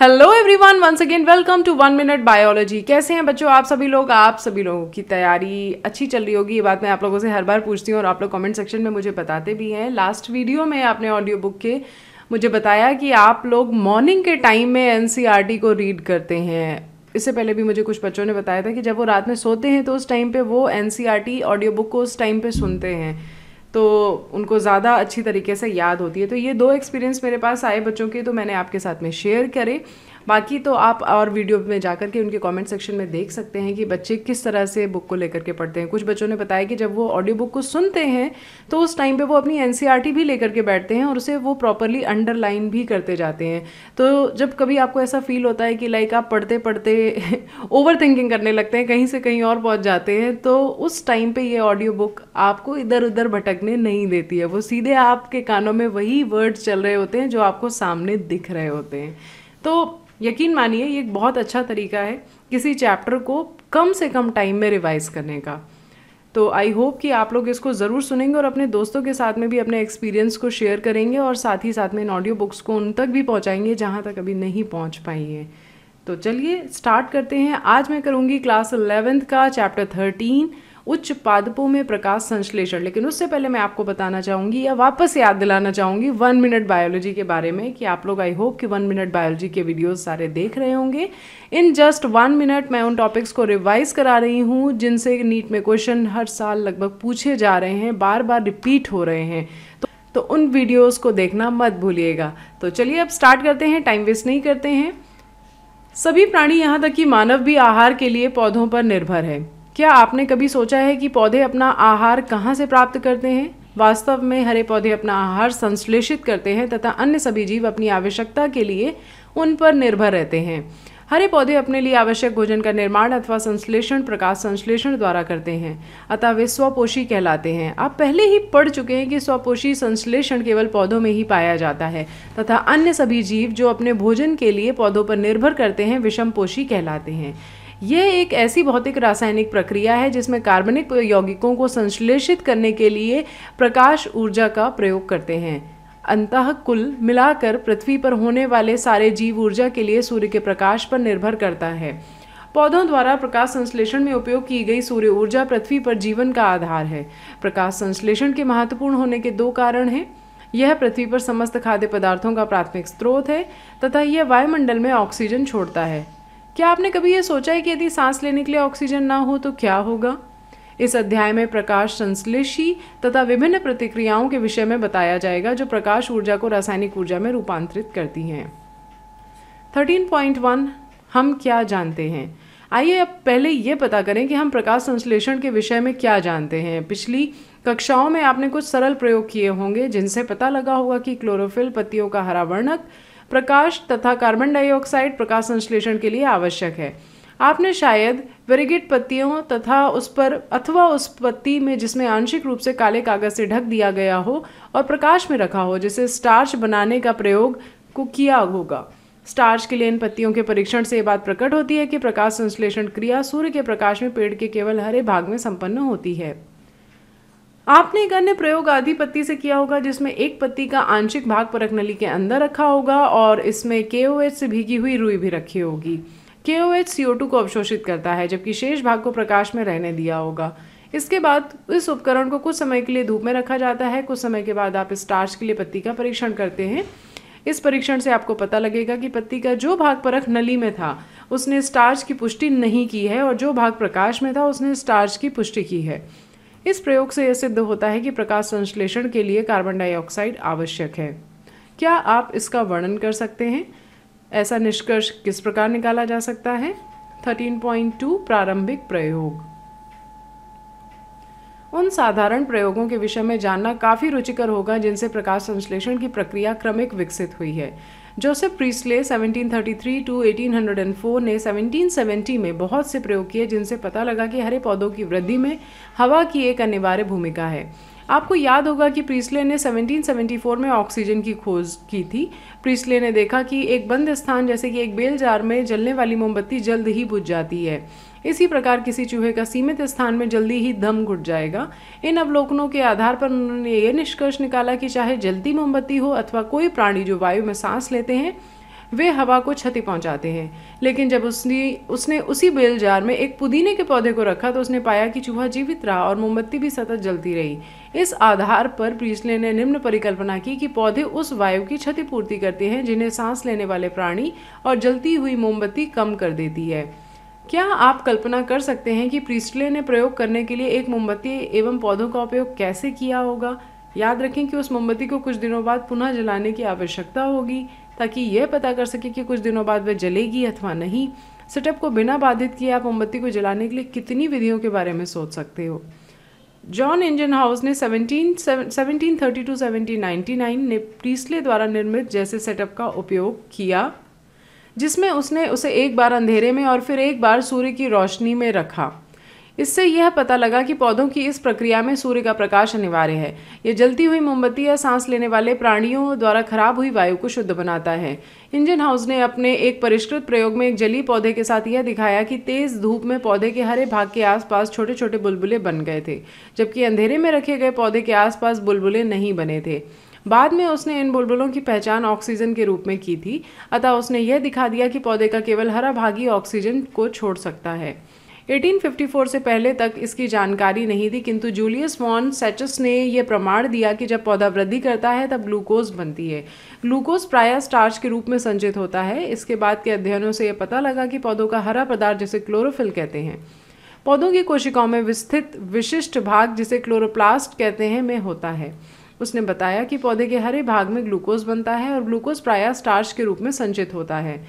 Hello everyone once again welcome to one minute biology कैसे हैं बच्चों, आप सभी लोग? आप सभी लोगों की तैयारी अच्छी चल रही होगी, ये बात मैं आप लोगों से हर बार पूछती हूँ और आप लोग कमेंट सेक्शन में मुझे बताते भी हैं। लास्ट वीडियो में आपने ऑडियो बुक के मुझे बताया कि आप लोग मॉर्निंग के टाइम में एन को रीड करते हैं। इससे पहले भी मुझे कुछ बच्चों ने बताया था कि जब वो रात में सोते हैं तो उस टाइम पर वो एन ऑडियो बुक को उस टाइम पर सुनते हैं। तो उनको ज़्यादा अच्छी तरीके से याद होती है। तो ये दो एक्सपीरियंस मेरे पास आए बच्चों के तो मैंने आपके साथ में शेयर करे। बाकी तो आप और वीडियो में जाकर के उनके कमेंट सेक्शन में देख सकते हैं कि बच्चे किस तरह से बुक को लेकर के पढ़ते हैं। कुछ बच्चों ने बताया कि जब वो ऑडियो बुक को सुनते हैं तो उस टाइम पर वो अपनी एन e भी लेकर के बैठते हैं और उसे वो प्रॉपरली अंडरलाइन भी करते जाते हैं। तो जब कभी आपको ऐसा फील होता है कि लाइक आप पढ़ते पढ़ते ओवर थिंकिंग करने लगते हैं, कहीं से कहीं और पहुँच जाते हैं तो उस टाइम पर ये ऑडियो बुक आपको इधर उधर भटकने नहीं देती है। वो सीधे आपके कानों में वही वर्ड्स चल रहे होते हैं जो आपको सामने दिख रहे होते हैं। तो यकीन मानिए, ये एक बहुत अच्छा तरीका है किसी चैप्टर को कम से कम टाइम में रिवाइज करने का। तो आई होप कि आप लोग इसको ज़रूर सुनेंगे और अपने दोस्तों के साथ में भी अपने एक्सपीरियंस को शेयर करेंगे और साथ ही साथ में इन ऑडियो बुक्स को उन तक भी पहुंचाएँगे जहाँ तक अभी नहीं पहुँच पाई हैं। तो चलिए स्टार्ट करते हैं। आज मैं करूँगी क्लास इलेवेंथ का चैप्टर थर्टीन उच्च पादपों में प्रकाश संश्लेषण। लेकिन उससे पहले मैं आपको बताना चाहूँगी या वापस याद दिलाना चाहूँगी वन मिनट बायोलॉजी के बारे में कि आप लोग आई होप कि वन मिनट बायोलॉजी के वीडियोस सारे देख रहे होंगे। इन जस्ट वन मिनट मैं उन टॉपिक्स को रिवाइज करा रही हूँ, जिनसे नीट में क्वेश्चन हर साल लगभग पूछे जा रहे हैं बार बार रिपीट हो रहे हैं। तो तो उन वीडियोस को देखना मत भूलिएगा। तो चलिए अब स्टार्ट करते हैं टाइम वेस्ट नहीं करते हैं। सभी प्राणी यहाँ तक कि मानव भी आहार के लिए पौधों पर निर्भर है। क्या आपने कभी सोचा है कि पौधे अपना आहार कहाँ से प्राप्त करते हैं? वास्तव में हरे पौधे अपना आहार संश्लेषित करते हैं तथा अन्य सभी जीव अपनी आवश्यकता के लिए उन पर निर्भर रहते हैं। हरे पौधे अपने लिए आवश्यक भोजन का निर्माण अथवा संश्लेषण, प्रकाश संश्लेषण द्वारा करते हैं, अतः वे स्वपोषी कहलाते हैं। आप पहले ही पढ़ चुके हैं कि स्वपोषी संश्लेषण केवल पौधों में ही पाया जाता है, तथा अन्य सभी जीव जो अपने भोजन के लिए पौधों पर निर्भर करते हैं, विषम पोषी कहलाते हैं। यह एक ऐसी भौतिक रासायनिक प्रक्रिया है जिसमें कार्बनिक यौगिकों को संश्लेषित करने के लिए प्रकाश ऊर्जा का प्रयोग करते हैं। अंतः कुल मिलाकर पृथ्वी पर होने वाले सारे जीव ऊर्जा के लिए सूर्य के प्रकाश पर निर्भर करता है। पौधों द्वारा प्रकाश संश्लेषण में उपयोग की गई सूर्य ऊर्जा पृथ्वी पर जीवन का आधार है। प्रकाश संश्लेषण के महत्वपूर्ण होने के दो कारण हैं। यह पृथ्वी पर समस्त खाद्य पदार्थों का प्राथमिक स्रोत है तथा यह वायुमंडल में ऑक्सीजन छोड़ता है। क्या आपने कभी ये सोचा है कि यदि सांस लेने के लिए ऑक्सीजन ना हो तो क्या होगा? इस अध्याय में प्रकाश संश्लेषी तथा विभिन्न प्रतिक्रियाओं के विषय में बताया जाएगा जो प्रकाश ऊर्जा को रासायनिक ऊर्जा में रूपांतरित करती हैं। 13.1 हम क्या जानते हैं? आइए अब पहले ये पता करें कि हम प्रकाश संश्लेषण के विषय में क्या जानते हैं। पिछली कक्षाओं में आपने कुछ सरल प्रयोग किए होंगे, जिनसे पता लगा होगा कि क्लोरोफिल पत्तियों का हरा वर्णक प्रकाश तथा कार्बन डाइऑक्साइड प्रकाश संश्लेषण के लिए आवश्यक है। आपने शायद वेरिगेट पत्तियों तथा उस पर अथवा उस पत्ती में जिसमें आंशिक रूप से काले कागज़ से ढक दिया गया हो और प्रकाश में रखा हो, जिसे स्टार्च बनाने का प्रयोग को, किया होगा। स्टार्च के लिए इन पत्तियों के परीक्षण से ये बात प्रकट होती है कि प्रकाश संश्लेषण क्रिया सूर्य के प्रकाश में पेड़ के केवल हरे भाग में संपन्न होती है। आपने एक अन्य प्रयोग आधी पत्ती से किया होगा, जिसमें एक पत्ती का आंशिक भाग परख नली के अंदर रखा होगा और इसमें के से भीगी हुई रुई भी रखी होगी। के ओ एच को अवशोषित करता है, जबकि शेष भाग को प्रकाश में रहने दिया होगा। इसके बाद इस उपकरण को कुछ समय के लिए धूप में रखा जाता है। कुछ समय के बाद आप स्टार्च के लिए पत्ती का परीक्षण करते हैं। इस परीक्षण से आपको पता लगेगा कि पत्ती का जो भाग परख नली में था, उसने स्टार्च की पुष्टि नहीं की है और जो भाग प्रकाश में था, उसने स्टार्च की पुष्टि की है। इस प्रयोग से यह सिद्ध होता है कि प्रकाश संश्लेषण के लिए कार्बन डाइऑक्साइड आवश्यक है। क्या आप इसका वर्णन कर सकते हैं? ऐसा निष्कर्ष किस प्रकार निकाला जा सकता है? 13.2 प्रारंभिक प्रयोग। उन साधारण प्रयोगों के विषय में जानना काफ़ी रुचिकर होगा, जिनसे प्रकाश संश्लेषण की प्रक्रिया क्रमिक विकसित हुई है। जोसेफ प्रीस्ले 1733 टू 1804 ने 1770 में बहुत से प्रयोग किए जिनसे पता लगा कि हरे पौधों की वृद्धि में हवा की एक अनिवार्य भूमिका है। आपको याद होगा कि प्रीस्ले ने 1774 में ऑक्सीजन की खोज की थी। प्रीस्ले ने देखा कि एक बंद स्थान जैसे कि एक बेल जार में जलने वाली मोमबत्ती जल्द ही बुझ जाती है। इसी प्रकार किसी चूहे का सीमित स्थान में जल्दी ही दम घुट जाएगा। इन अवलोकनों के आधार पर उन्होंने ये निष्कर्ष निकाला कि चाहे जलती मोमबत्ती हो अथवा कोई प्राणी जो वायु में सांस लेते हैं, वे हवा को क्षति पहुंचाते हैं। लेकिन जब उसने उसने उसी बेल जार में एक पुदीने के पौधे को रखा तो उसने पाया कि चूहा जीवित रहा और मोमबत्ती भी सतत जलती रही। इस आधार पर प्रीसले ने निम्न परिकल्पना की कि पौधे उस वायु की क्षतिपूर्ति करते हैं जिन्हें सांस लेने वाले प्राणी और जलती हुई मोमबत्ती कम कर देती है। क्या आप कल्पना कर सकते हैं कि प्रीस्टले ने प्रयोग करने के लिए एक मोमबत्ती एवं पौधों का उपयोग कैसे किया होगा? याद रखें कि उस मोमबत्ती को कुछ दिनों बाद पुनः जलाने की आवश्यकता होगी, ताकि यह पता कर सके कि कुछ दिनों बाद वह जलेगी अथवा नहीं। सेटअप को बिना बाधित किए आप मोमबत्ती को जलाने के लिए कितनी विधियों के बारे में सोच सकते हो? जॉन इंजन हाउस ने 17 1730 टू 1799 ने प्रीस्ले द्वारा निर्मित जैसे सेटअप का उपयोग किया। जिसमें उसने उसे एक बार अंधेरे में और फिर एक बार सूर्य की रोशनी में रखा। इससे यह पता लगा कि पौधों की इस प्रक्रिया में सूर्य का प्रकाश अनिवार्य है। यह जलती हुई मोमबत्ती या सांस लेने वाले प्राणियों द्वारा खराब हुई वायु को शुद्ध बनाता है। इंजन हाउस ने अपने एक परिष्कृत प्रयोग में एक जली पौधे के साथ यह दिखाया कि तेज धूप में पौधे के हरे भाग के आसपास छोटे छोटे बुलबुले बन गए थे, जबकि अंधेरे में रखे गए पौधे के आसपास बुलबुले नहीं बने थे। बाद में उसने इन बुलबुलों की पहचान ऑक्सीजन के रूप में की थी। अतः उसने यह दिखा दिया कि पौधे का केवल हरा भागी ऑक्सीजन को छोड़ सकता है। 1854 से पहले तक इसकी जानकारी नहीं थी, किंतु जूलियस वॉन सेचस ने यह प्रमाण दिया कि जब पौधा वृद्धि करता है, तब ग्लूकोज बनती है। ग्लूकोज प्राय स्टार्च के रूप में संचित होता है। इसके बाद के अध्ययनों से यह पता लगा कि पौधों का हरा पदार्थ, जिसे क्लोरोफिल कहते हैं, पौधों की कोशिकाओं में विस्थित, विशिष्ट भाग, जिसे क्लोरोप्लास्ट कहते हैं, में होता है। उसने बताया कि पौधे के हरे भाग में ग्लूकोज बनता है और ग्लूकोज प्राय स्टार्च के रूप में संचित होता है।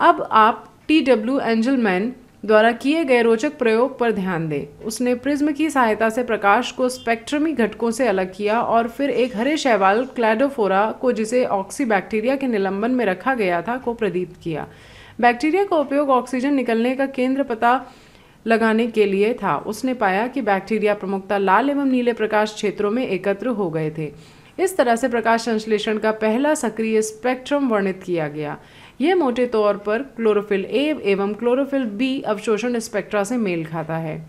अब आप टी डब्ल्यू एंजलमैन द्वारा किए गए रोचक प्रयोग पर ध्यान दें। उसने प्रिज्म की सहायता से प्रकाश को स्पेक्ट्रमी घटकों से अलग किया और फिर एक हरे शैवाल क्लैडोफोरा को जिसे ऑक्सी बैक्टीरिया के निलंबन में रखा गया था को प्रदीप्त किया। बैक्टीरिया का उपयोग ऑक्सीजन निकलने का केंद्र पता लगाने के लिए था। उसने पाया कि बैक्टीरिया प्रमुखता लाल एवं नीले प्रकाश क्षेत्रों में एकत्र हो गए थे। इस तरह से प्रकाश संश्लेषण का पहला सक्रिय स्पेक्ट्रम वर्णित किया गया। यह मोटे तौर पर क्लोरोफिल ए एवं क्लोरोफिल बी अवशोषण स्पेक्ट्रा से मेल खाता है।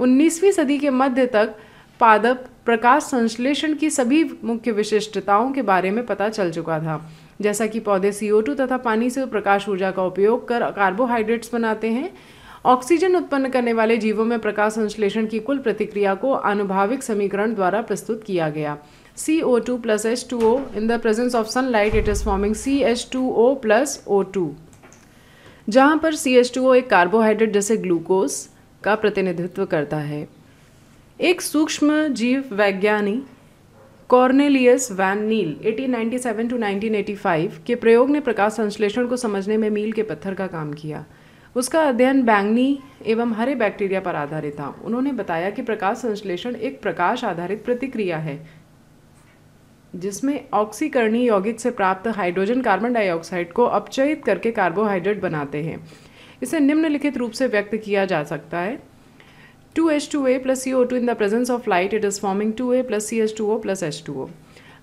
19वीं सदी के मध्य तक पादप प्रकाश संश्लेषण की सभी मुख्य विशिष्टताओं के बारे में पता चल चुका था। जैसा कि पौधे CO2 तथा पानी से प्रकाश ऊर्जा का उपयोग कर कार्बोहाइड्रेट्स बनाते हैं ऑक्सीजन उत्पन्न करने वाले जीवों में प्रकाश संश्लेषण की कुल प्रतिक्रिया को आनुभाविक समीकरण द्वारा प्रस्तुत किया गया। CO2 plus H2O in the presence of sunlight, it is forming CH2O O O2 जहाँ पर सी एच टू ओ एक कार्बोहाइड्रेट जैसे ग्लूकोज का प्रतिनिधित्व करता है। एक सूक्ष्म जीव वैज्ञानिक कॉर्नेलियस वैन नील 1897 टू 1985 के प्रयोग ने प्रकाश संश्लेषण को समझने में मील के पत्थर का काम किया। उसका अध्ययन बैंगनी एवं हरे बैक्टीरिया पर आधारित था। उन्होंने बताया कि प्रकाश संश्लेषण एक प्रकाश आधारित प्रतिक्रिया है, जिसमें ऑक्सीकरणी यौगिक से प्राप्त हाइड्रोजन कार्बन डाइऑक्साइड को अपचयित करके कार्बोहाइड्रेट बनाते हैं। इसे निम्नलिखित रूप से व्यक्त किया जा सकता है। Two H two A plus C O two in the presence of light, it is forming two A plus C H two O plus H two O.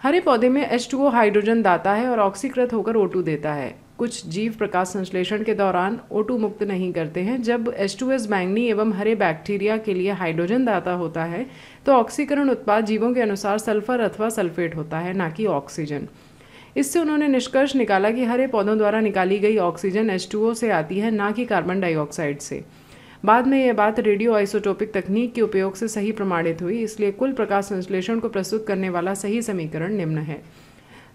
हरे पौधे में एच टू ओ हाइड्रोजन दाता है और ऑक्सीकृत होकर ओ टू देता है। कुछ जीव प्रकाश संश्लेषण के दौरान O2 मुक्त नहीं करते हैं। जब H2S बैंगनी एवं हरे बैक्टीरिया के लिए हाइड्रोजन दाता होता है तो ऑक्सीकरण उत्पाद जीवों के अनुसार सल्फ़र अथवा सल्फेट होता है, ना कि ऑक्सीजन। इससे उन्होंने निष्कर्ष निकाला कि हरे पौधों द्वारा निकाली गई ऑक्सीजन H2O से आती है, ना कि कार्बन डाइऑक्साइड से। बाद में यह बात रेडियो आइसोटोपिक तकनीक के उपयोग से सही प्रमाणित हुई, इसलिए कुल प्रकाश संश्लेषण को प्रस्तुत करने वाला सही समीकरण निम्न है।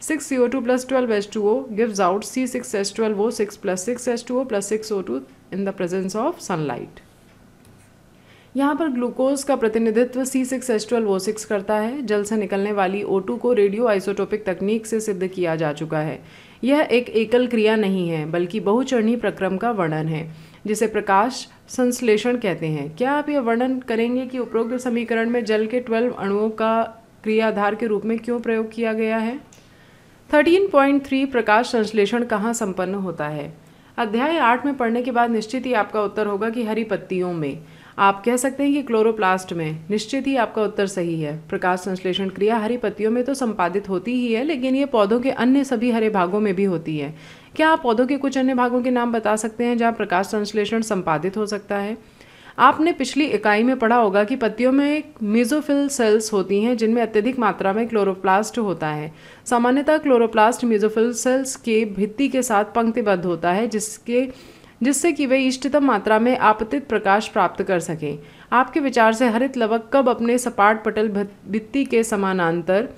6CO2 plus 12H2O gives out C6H12O6 plus 6H2O O 6O2 in the presence of sunlight यहाँ पर ग्लूकोज का प्रतिनिधित्व C6H12O6 करता है। जल से निकलने वाली ओ टू को रेडियो आइसोटोपिक तकनीक से सिद्ध किया जा चुका है। यह एक एकल क्रिया नहीं है, बल्कि बहुचरणीय प्रक्रम का वर्णन है, जिसे प्रकाश संश्लेषण कहते हैं। क्या आप यह वर्णन करेंगे कि उपरोक्त समीकरण में जल के 12 अणुओं का क्रियाधार के रूप में क्यों प्रयोग किया गया है? 13.3 प्रकाश संश्लेषण कहाँ संपन्न होता है? अध्याय आठ में पढ़ने के बाद निश्चित ही आपका उत्तर होगा कि हरी पत्तियों में। आप कह सकते हैं कि क्लोरोप्लास्ट में। निश्चित ही आपका उत्तर सही है। प्रकाश संश्लेषण क्रिया हरी पत्तियों में तो संपादित होती ही है, लेकिन ये पौधों के अन्य सभी हरे भागों में भी होती है। क्या आप पौधों के कुछ अन्य भागों के नाम बता सकते हैं जहाँ प्रकाश संश्लेषण संपादित हो सकता है? आपने पिछली इकाई में पढ़ा होगा कि पत्तियों में मीजोफिल सेल्स होती हैं, जिनमें अत्यधिक मात्रा में क्लोरोप्लास्ट होता है। सामान्यतः क्लोरोप्लास्ट मीजोफिल सेल्स के भित्ति के साथ पंक्तिबद्ध होता है, जिसके, जिससे कि वे इष्टतम मात्रा में आपतित प्रकाश प्राप्त कर सकें। आपके विचार से हरित लवक कब अपने सपाट पटल भित्ति के समानांतर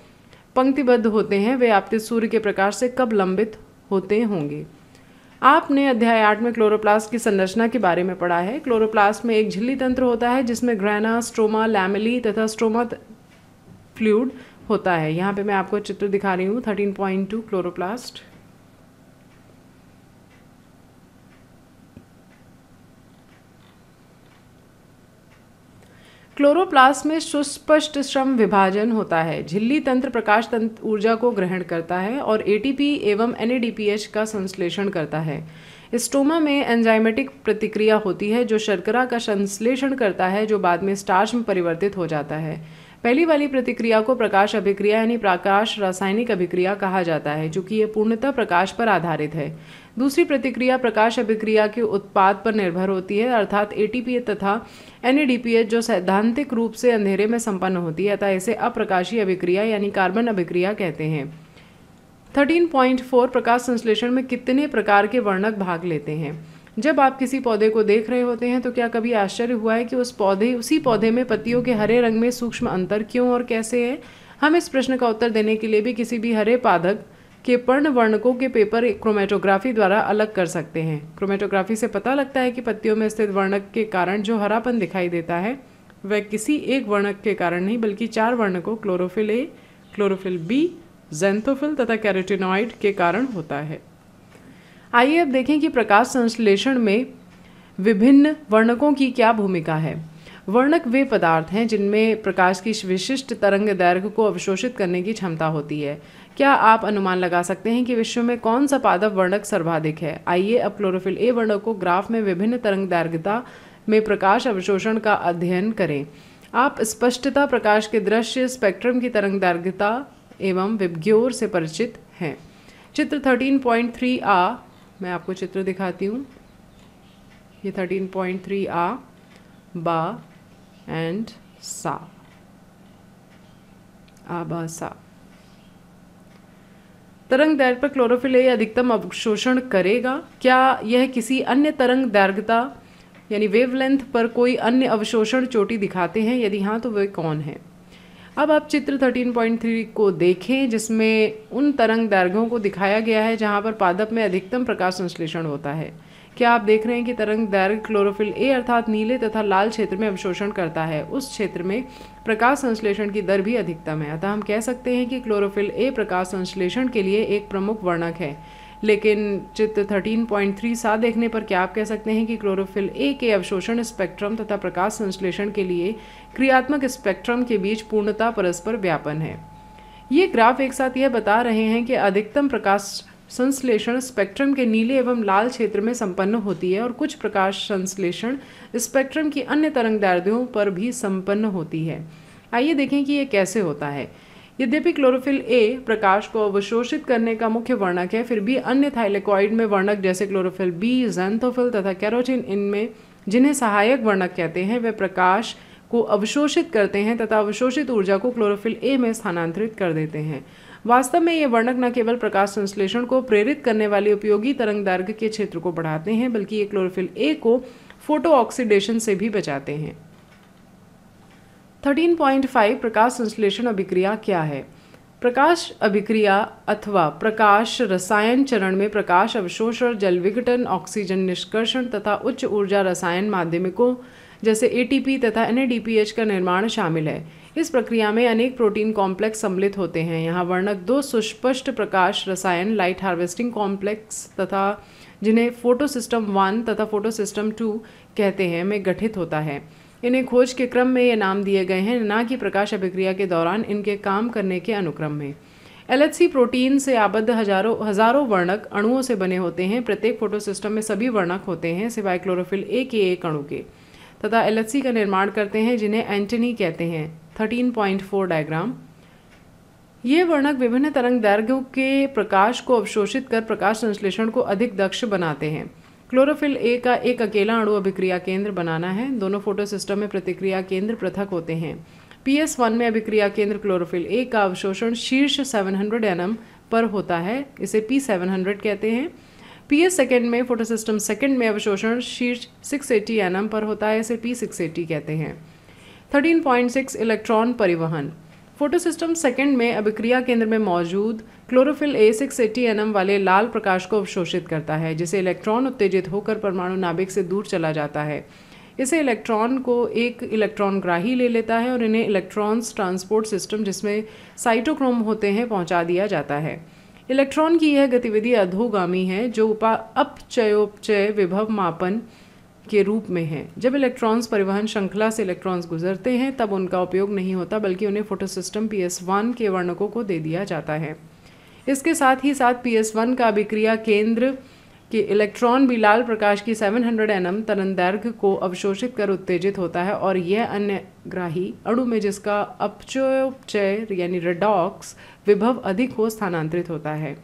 पंक्तिबद्ध होते हैं? वे आपतित सूर्य के प्रकाश से कब लंबित होते होंगे? आपने अध्याय आठ में क्लोरोप्लास्ट की संरचना के बारे में पढ़ा है। क्लोरोप्लास्ट में एक झिल्ली तंत्र होता है, जिसमें ग्रैना स्ट्रोमा लैमिली तथा स्ट्रोमा फ्लूड होता है। यहाँ पे मैं आपको चित्र दिखा रही हूँ thirteen point two chloroplast chloroplast में सुस्पष्ट श्रम विभाजन होता है। झिल्ली तंत्र प्रकाश तंत्र ऊर्जा को ग्रहण करता है और एटीपी एवं एनएडीपीएच का संश्लेषण करता है। स्टोमा में एंजाइमेटिक प्रतिक्रिया होती है जो शर्करा का संश्लेषण करता है, जो बाद में स्टार्च में परिवर्तित हो जाता है। पहली वाली प्रतिक्रिया को प्रकाश अभिक्रिया यानी प्रकाश रासायनिक अभिक्रिया कहा जाता है, जो कि यह पूर्णतः प्रकाश पर आधारित है। दूसरी प्रतिक्रिया प्रकाश अभिक्रिया के उत्पाद पर निर्भर होती है, अर्थात एटीपी तथा एनएडीपीएच जो सैद्धांतिक रूप से अंधेरे में संपन्न होती है, अतः इसे अप्रकाशीय अभिक्रिया यानी कार्बन अभिक्रिया कहते हैं। 13.4 प्रकाश संश्लेषण में कितने प्रकार के वर्णक भाग लेते हैं? जब आप किसी पौधे को देख रहे होते हैं तो क्या कभी आश्चर्य हुआ है कि उस पौधे, उसी पौधे में पत्तियों के हरे रंग में सूक्ष्म अंतर क्यों और कैसे है? हम इस प्रश्न का उत्तर देने के लिए भी किसी भी हरे पादक के पर्ण वर्णकों के पेपर क्रोमेटोग्राफी द्वारा अलग कर सकते हैं। क्रोमेटोग्राफी से पता लगता है कि पत्तियों में स्थित वर्णक के कारण जो हरापन दिखाई देता है, वह किसी एक वर्णक के कारण नहीं, बल्कि चार वर्णकों chlorophyll a chlorophyll b xanthophyll तथा कैरेटिनॉइड के कारण होता है। आइए अब देखें कि प्रकाश संश्लेषण में विभिन्न वर्णकों की क्या भूमिका है। वर्णक वे पदार्थ हैं जिनमें प्रकाश की विशिष्ट तरंग दैर्घ्य को अवशोषित करने की क्षमता होती है। क्या आप अनुमान लगा सकते हैं कि विश्व में कौन सा पादप वर्णक सर्वाधिक है? आइए अब क्लोरोफिल ए वर्णक को ग्राफ में विभिन्न तरंग दैर्घ्यता में प्रकाश अवशोषण का अध्ययन करें। आप स्पष्टता प्रकाश के दृश्य स्पेक्ट्रम की तरंग दैर्घ्यता एवं विज्ञोर से परिचित हैं। चित्र 13.3 आ मैं आपको चित्र दिखाती हूँ। ये 13.3 आ बा एंड सा। आ, बा, सा। तरंग दैर्घ्य पर क्लोरोफिल ए अधिकतम अवशोषण करेगा। क्या यह किसी अन्य तरंग दैर्घ्यता, यानी वेवलेंथ पर कोई अन्य अवशोषण चोटी दिखाते हैं? यदि हाँ तो वे कौन है? अब आप चित्र 13.3 को देखें, जिसमें उन तरंग दैर्घ्यों को दिखाया गया है, जहाँ पर पादप में अधिकतम प्रकाश संश्लेषण होता है। क्या आप देख रहे हैं कि तरंग दैर्घ्य क्लोरोफिल ए अर्थात नीले तथा लाल क्षेत्र में अवशोषण करता है? उस क्षेत्र में प्रकाश संश्लेषण की दर भी अधिकतम है। अतः हम कह सकते हैं कि क्लोरोफिल ए प्रकाश संश्लेषण के लिए एक प्रमुख वर्णक है। लेकिन चित्र 13.3 सा देखने पर क्या आप कह सकते हैं कि क्लोरोफिल ए के अवशोषण स्पेक्ट्रम तथा प्रकाश संश्लेषण के लिए क्रियात्मक स्पेक्ट्रम के बीच पूर्णता परस्पर व्यापन है? ये ग्राफ एक साथ यह बता रहे हैं कि अधिकतम प्रकाश संश्लेषण स्पेक्ट्रम के नीले एवं लाल क्षेत्र में संपन्न होती है और कुछ प्रकाश संश्लेषण स्पेक्ट्रम की अन्य तरंग दैर्ध्यों पर भी संपन्न होती है। आइए देखें कि यह कैसे होता है। यद्यपि क्लोरोफिल ए प्रकाश को अवशोषित करने का मुख्य वर्णक है, फिर भी अन्य थाइलेकॉइड में वर्णक जैसे क्लोरोफिल बी जेंथोफिल तथा कैरोटिन इनमें जिन्हें सहायक वर्णक कहते हैं, वे प्रकाश को अवशोषित करते हैं तथा अवशोषित ऊर्जा को क्लोरोफिल ए में स्थानांतरित कर देते हैं। वास्तव में ये वर्णक न केवल प्रकाश संश्लेषण को प्रेरित करने वाली उपयोगी तरंग दैर्घ्य के क्षेत्र को बढ़ाते हैं, बल्कि ये क्लोरोफिल ए को फ़ोटो ऑक्सीडेशन से भी बचाते हैं। 13.5 प्रकाश संश्लेषण अभिक्रिया क्या है? प्रकाश अभिक्रिया अथवा प्रकाश रसायन चरण में प्रकाश अवशोषण जल विघटन ऑक्सीजन निष्कर्षण तथा उच्च ऊर्जा रसायन माध्यमिकों जैसे एटीपी तथा एनएडीपीएच का निर्माण शामिल है। इस प्रक्रिया में अनेक प्रोटीन कॉम्प्लेक्स सम्मिलित होते हैं। यहाँ वर्णक दो सुस्पष्ट प्रकाश रसायन लाइट हार्वेस्टिंग कॉम्प्लेक्स तथा जिन्हें फ़ोटो सिस्टम वन तथा फ़ोटो सिस्टम टू कहते हैं में गठित होता है। इन्हें खोज के क्रम में ये नाम दिए गए हैं, न कि प्रकाश अभिक्रिया के दौरान इनके काम करने के अनुक्रम में। एल प्रोटीन से आबद्ध हज़ारों हज़ारों वर्णक अणुओं से बने होते हैं। प्रत्येक फ़ोटो सिस्टम में सभी वर्णक होते हैं, सिवाय क्लोरोफिल ए के एक अणु के। तथा एल का निर्माण करते हैं, जिन्हें एंटनी कहते हैं। 13.4 डायग्राम ये वर्णक विभिन्न तरंग दैर्घ्यों के प्रकाश को अवशोषित कर प्रकाश संश्लेषण को अधिक दक्ष बनाते हैं। क्लोरोफिल ए का एक अकेला अणु अभिक्रिया केंद्र बनाना है। दोनों फ़ोटो सिस्टम में प्रतिक्रिया केंद्र पृथक होते हैं। पी एस वन में अभिक्रिया केंद्र क्लोरोफिल ए का अवशोषण शीर्ष 700 हंड्रेड पर होता है। इसे पी सेवन कहते हैं। पी एस सेकेंड में फोटोसिस्टम सेकेंड में अवशोषण शीर्ष 680 एटी पर होता है। इसे पी सिक्स कहते हैं। 13.6 इलेक्ट्रॉन परिवहन। फोटोसिस्टम सेकेंड में अभिक्रिया केंद्र में मौजूद chlorophyll a six eighty N वाले लाल प्रकाश को अवशोषित करता है, जिसे इलेक्ट्रॉन उत्तेजित होकर परमाणु नाभिक से दूर चला जाता है। इसे इलेक्ट्रॉन को एक इलेक्ट्रॉन ग्राही ले लेता है और इन्हें इलेक्ट्रॉन्स ट्रांसपोर्ट सिस्टम जिसमें साइटोक्रोम होते हैं पहुँचा दिया जाता है। इलेक्ट्रॉन की यह गतिविधि अधोगामी है, जो उपा अपचयोपचय विभव मापन के रूप में है। जब इलेक्ट्रॉन्स परिवहन श्रृंखला से इलेक्ट्रॉन्स गुजरते हैं, तब उनका उपयोग नहीं होता, बल्कि उन्हें फोटोसिस्टम पी एस वन के वर्णकों को दे दिया जाता है। इसके साथ ही साथ पी एस वन का अभिक्रिया केंद्र कि इलेक्ट्रॉन भी लाल प्रकाश की 700 हंड्रेड एनम तरंगदैर्घ्य को अवशोषित कर उत्तेजित होता है, और यह अन्य ग्राही अणु में जिसका अपचयोपचय यानी रेडॉक्स विभव अधिक हो स्थानांतरित होता है।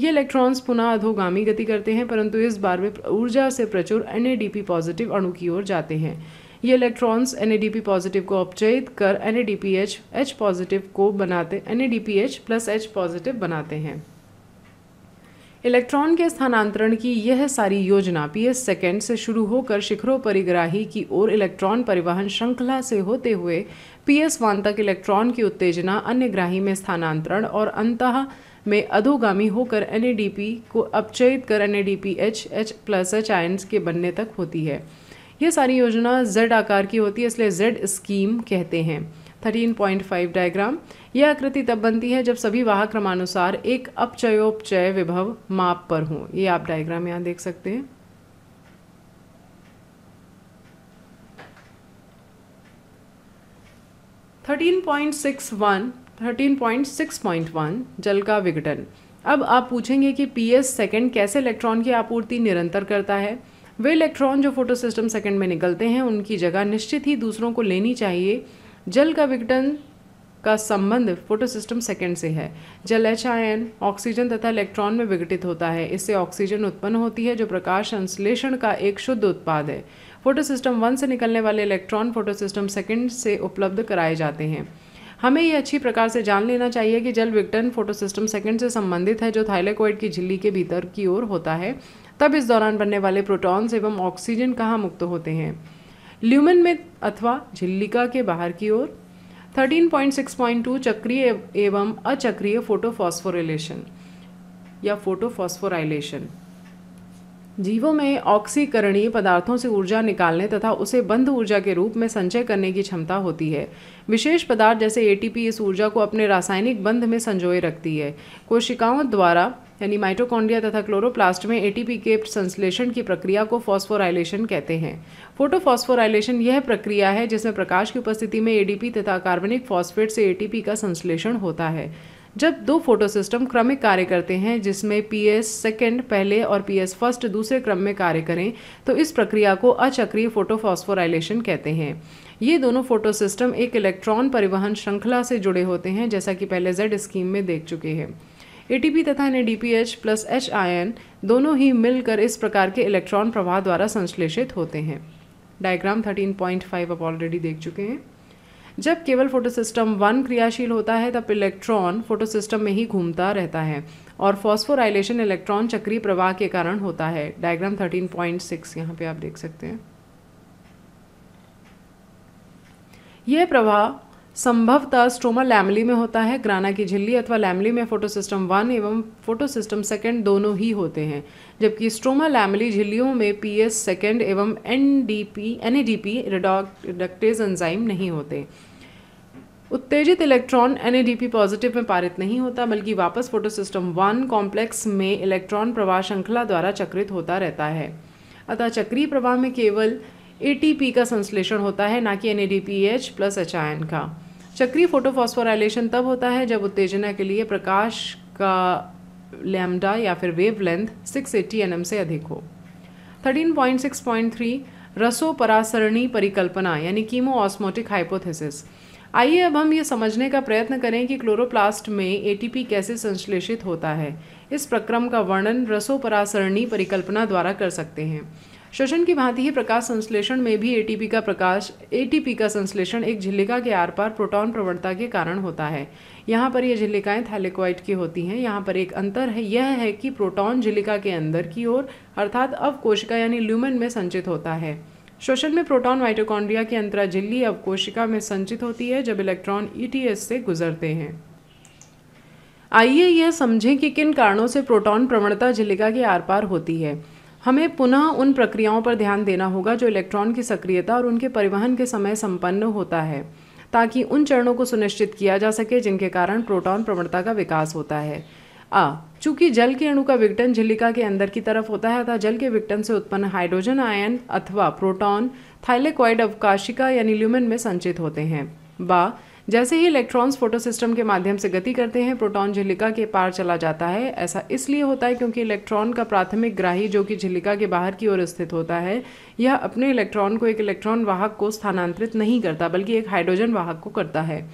ये इलेक्ट्रॉन्स पुनः अधोगामी गति करते हैं, परंतु इस बार वे ऊर्जा से प्रचुर एनएडीपी पॉजिटिव अणु की ओर जाते हैं। ये इलेक्ट्रॉन्स NADP पॉजिटिव को अपचयित कर एन एच पॉजिटिव को बनाते एन प्लस एच पॉजिटिव बनाते हैं। इलेक्ट्रॉन के स्थानांतरण की यह सारी योजना पी एस सेकेंड से शुरू होकर शिखरों परिग्राही की ओर इलेक्ट्रॉन परिवहन श्रृंखला से होते हुए पी एस वन तक इलेक्ट्रॉन की उत्तेजना अन्य ग्राही में स्थानांतरण और अंत में अधोगामी होकर एन को अपचयित कर N H H plus H ions के बनने तक होती है। यह सारी योजना जेड आकार की होती है, इसलिए जेड स्कीम कहते हैं। 13.5 डायग्राम यह आकृति तब बनती है जब सभी वाहक क्रमानुसार एक अपचयोपचय विभव माप पर हों। ये आप डायग्राम यहाँ देख सकते हैं। Thirteen point six one thirteen point six point one जल का विघटन। अब आप पूछेंगे कि पी एस सेकेंड कैसे इलेक्ट्रॉन की आपूर्ति निरंतर करता है? वे इलेक्ट्रॉन जो फ़ोटो सिस्टम सेकेंड में निकलते हैं, उनकी जगह निश्चित ही दूसरों को लेनी चाहिए। जल का विघटन का संबंध फोटोसिस्टम सेकेंड से है। जल एच आयन ऑक्सीजन तथा इलेक्ट्रॉन में विघटित होता है। इससे ऑक्सीजन उत्पन्न होती है, जो प्रकाश संश्लेषण का एक शुद्ध उत्पाद है। फोटोसिस्टम वन से निकलने वाले इलेक्ट्रॉन फोटोसिस्टम सेकेंड से उपलब्ध कराए जाते हैं। हमें ये अच्छी प्रकार से जान लेना चाहिए कि जल विघटन फोटोसिस्टम सेकेंड से संबंधित है, जो थाइलेकोइड की झिल्ली के भीतर की ओर होता है। तब इस दौरान बनने वाले प्रोटॉन्स एवं ऑक्सीजन कहाँ मुक्त होते हैं? ल्यूमन में अथवा झिल्लिका के बाहर की ओर। 13.6.2 चक्रीय एवं अचक्रीय फोटोफॉस्फोरिलेशन या फोटोफॉस्फोराइलेशन जीवों में ऑक्सीकरणीय पदार्थों से ऊर्जा निकालने तथा उसे बंध ऊर्जा के रूप में संचय करने की क्षमता होती है। विशेष पदार्थ जैसे एटीपी इस ऊर्जा को अपने रासायनिक बंध में संजोए रखती है। कोशिकाओं द्वारा, यानी माइटोकॉन्ड्रिया तथा क्लोरोप्लास्ट में एटीपी के संश्लेषण की प्रक्रिया को फॉस्फोराइलेशन कहते हैं। फोटोफॉस्फोराइलेशन यह प्रक्रिया है जिसमें प्रकाश की उपस्थिति में एडीपी तथा कार्बनिक फॉस्फेट से एटीपी का संश्लेषण होता है। जब दो फ़ोटो सिस्टम क्रमिक कार्य करते हैं, जिसमें पी एस सेकेंड पहले और पी एस फ़र्स्ट दूसरे क्रम में कार्य करें तो इस प्रक्रिया को अचक्रीय फोटोफॉस्फोराइलेशन कहते हैं। ये दोनों फ़ोटो सिस्टम एक इलेक्ट्रॉन परिवहन श्रृंखला से जुड़े होते हैं, जैसा कि पहले जेड स्कीम में देख चुके हैं। एटीपी तथा एन प्लस एच दोनों ही मिलकर इस प्रकार के इलेक्ट्रॉन प्रवाह द्वारा संश्लेषित होते हैं। डायग्राम 13.5 आप ऑलरेडी देख चुके हैं। जब केवल फोटोसिस्टम वन क्रियाशील होता है, तब इलेक्ट्रॉन फोटोसिस्टम में ही घूमता रहता है और फॉस्फोराइलेशन इलेक्ट्रॉन चक्रीय प्रवाह के कारण होता है। डायग्राम 13.6 यहाँ पर आप देख सकते हैं। यह प्रवाह संभवतः स्ट्रोमा लैमली में होता है, ग्राना की झिल्ली अथवा लैमली में फोटोसिस्टम वन एवं फोटोसिस्टम सेकेंड दोनों ही होते हैं, जबकि स्ट्रोमा लैमली झिल्लियों में पी एस सेकेंड एवं N D P N A D P reductase enzyme नहीं होते। उत्तेजित इलेक्ट्रॉन एन पॉजिटिव में पारित नहीं होता, बल्कि वापस फोटोसिस्टम वन कॉम्प्लेक्स में इलेक्ट्रॉन प्रवाह श्रृंखला द्वारा चक्रित होता रहता है। अतः चक्रीय प्रवाह में केवल एटीपी का संश्लेषण होता है, ना कि N A D P H plus H ion का। चक्रीय फोटोफॉस्फोराइलेशन तब होता है जब उत्तेजना के लिए प्रकाश का लैम्डा या फिर वेव लेंथ 680 एनएम से अधिक हो। 13.6.3 रसो परासरणी परिकल्पना, यानी कीमो ऑस्मोटिक हाइपोथेसिस आइए अब हम ये समझने का प्रयत्न करें कि क्लोरोप्लास्ट में एटीपी कैसे संश्लेषित होता है। इस प्रक्रम का वर्णन रसोपरासरणी परिकल्पना द्वारा कर सकते हैं। श्वसन की भांति ही प्रकाश संश्लेषण में भी एटीपी का प्रकाश एटीपी का संश्लेषण एक झिल्लिका के आर पार प्रोटॉन प्रवणता के कारण होता है। यहाँ पर ये झिल्लिकाएँ थैलेकोइड की होती हैं। यहाँ पर एक अंतर है, यह है कि प्रोटॉन झिल्लिका के अंदर की ओर, अर्थात अवकोशिका यानी ल्यूमन में संचित होता है। श्वसन में प्रोटॉन माइटोकॉन्ड्रिया की अंतरा झिल्ली अवकोशिका में संचित होती है, जब इलेक्ट्रॉन ईटीएस से गुजरते हैं। आइए यह समझें कि किन कारणों से प्रोटॉन प्रवणता झिल्लिका के आर पार होती है। हमें पुनः उन प्रक्रियाओं पर ध्यान देना होगा जो इलेक्ट्रॉन की सक्रियता और उनके परिवहन के समय संपन्न होता है, ताकि उन चरणों को सुनिश्चित किया जा सके जिनके कारण प्रोटॉन प्रवणता का विकास होता है। आ, चूँकि जल के अणु का विघटन झिल्लिका के अंदर की तरफ़ होता है, अतः जल के विघटन से उत्पन्न हाइड्रोजन, आयन अथवा प्रोटॉन थाइलेक्वाइड अवकाशिका यानी ल्यूमेन में संचित होते हैं। बा जैसे ही इलेक्ट्रॉन्स फ़ोटो सिस्टम के माध्यम से गति करते हैं, प्रोटॉन झिल्लिका के पार चला जाता है। ऐसा इसलिए होता है क्योंकि इलेक्ट्रॉन का प्राथमिक ग्राही जो कि झिल्लिका के बाहर की ओर स्थित होता है, यह अपने इलेक्ट्रॉन को एक इलेक्ट्रॉन वाहक को स्थानांतरित नहीं करता, बल्कि एक हाइड्रोजन वाहक को करता है।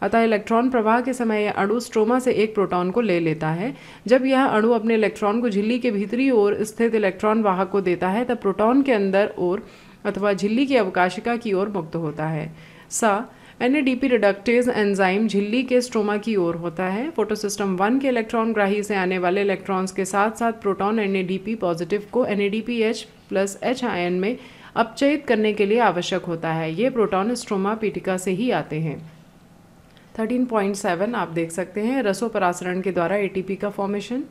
अतः इलेक्ट्रॉन प्रवाह के समय यह अणु स्ट्रोमा से एक प्रोटॉन को ले लेता है। जब यह अणु अपने इलेक्ट्रॉन को झिल्ली के भीतरी ओर स्थित इलेक्ट्रॉन वाहक को देता है, तब प्रोटॉन के अंदर ओर अथवा झिल्ली की अवकाशिका की ओर मुक्त होता है। सा एनएडीपी रिडक्टेज एंजाइम झिल्ली के स्ट्रोमा की ओर होता है। फोटोसिस्टम वन के इलेक्ट्रॉन ग्राही से आने वाले इलेक्ट्रॉन्स के साथ साथ प्रोटॉन एनएडीपी पॉजिटिव को एनएडीपीएच प्लस एच आयन में अपचयित करने के लिए आवश्यक होता है। ये प्रोटॉन स्ट्रोमा पीटिका से ही आते हैं। 13.7 आप देख सकते हैं। रसोपरासरण के द्वारा एटीपी का फॉर्मेशन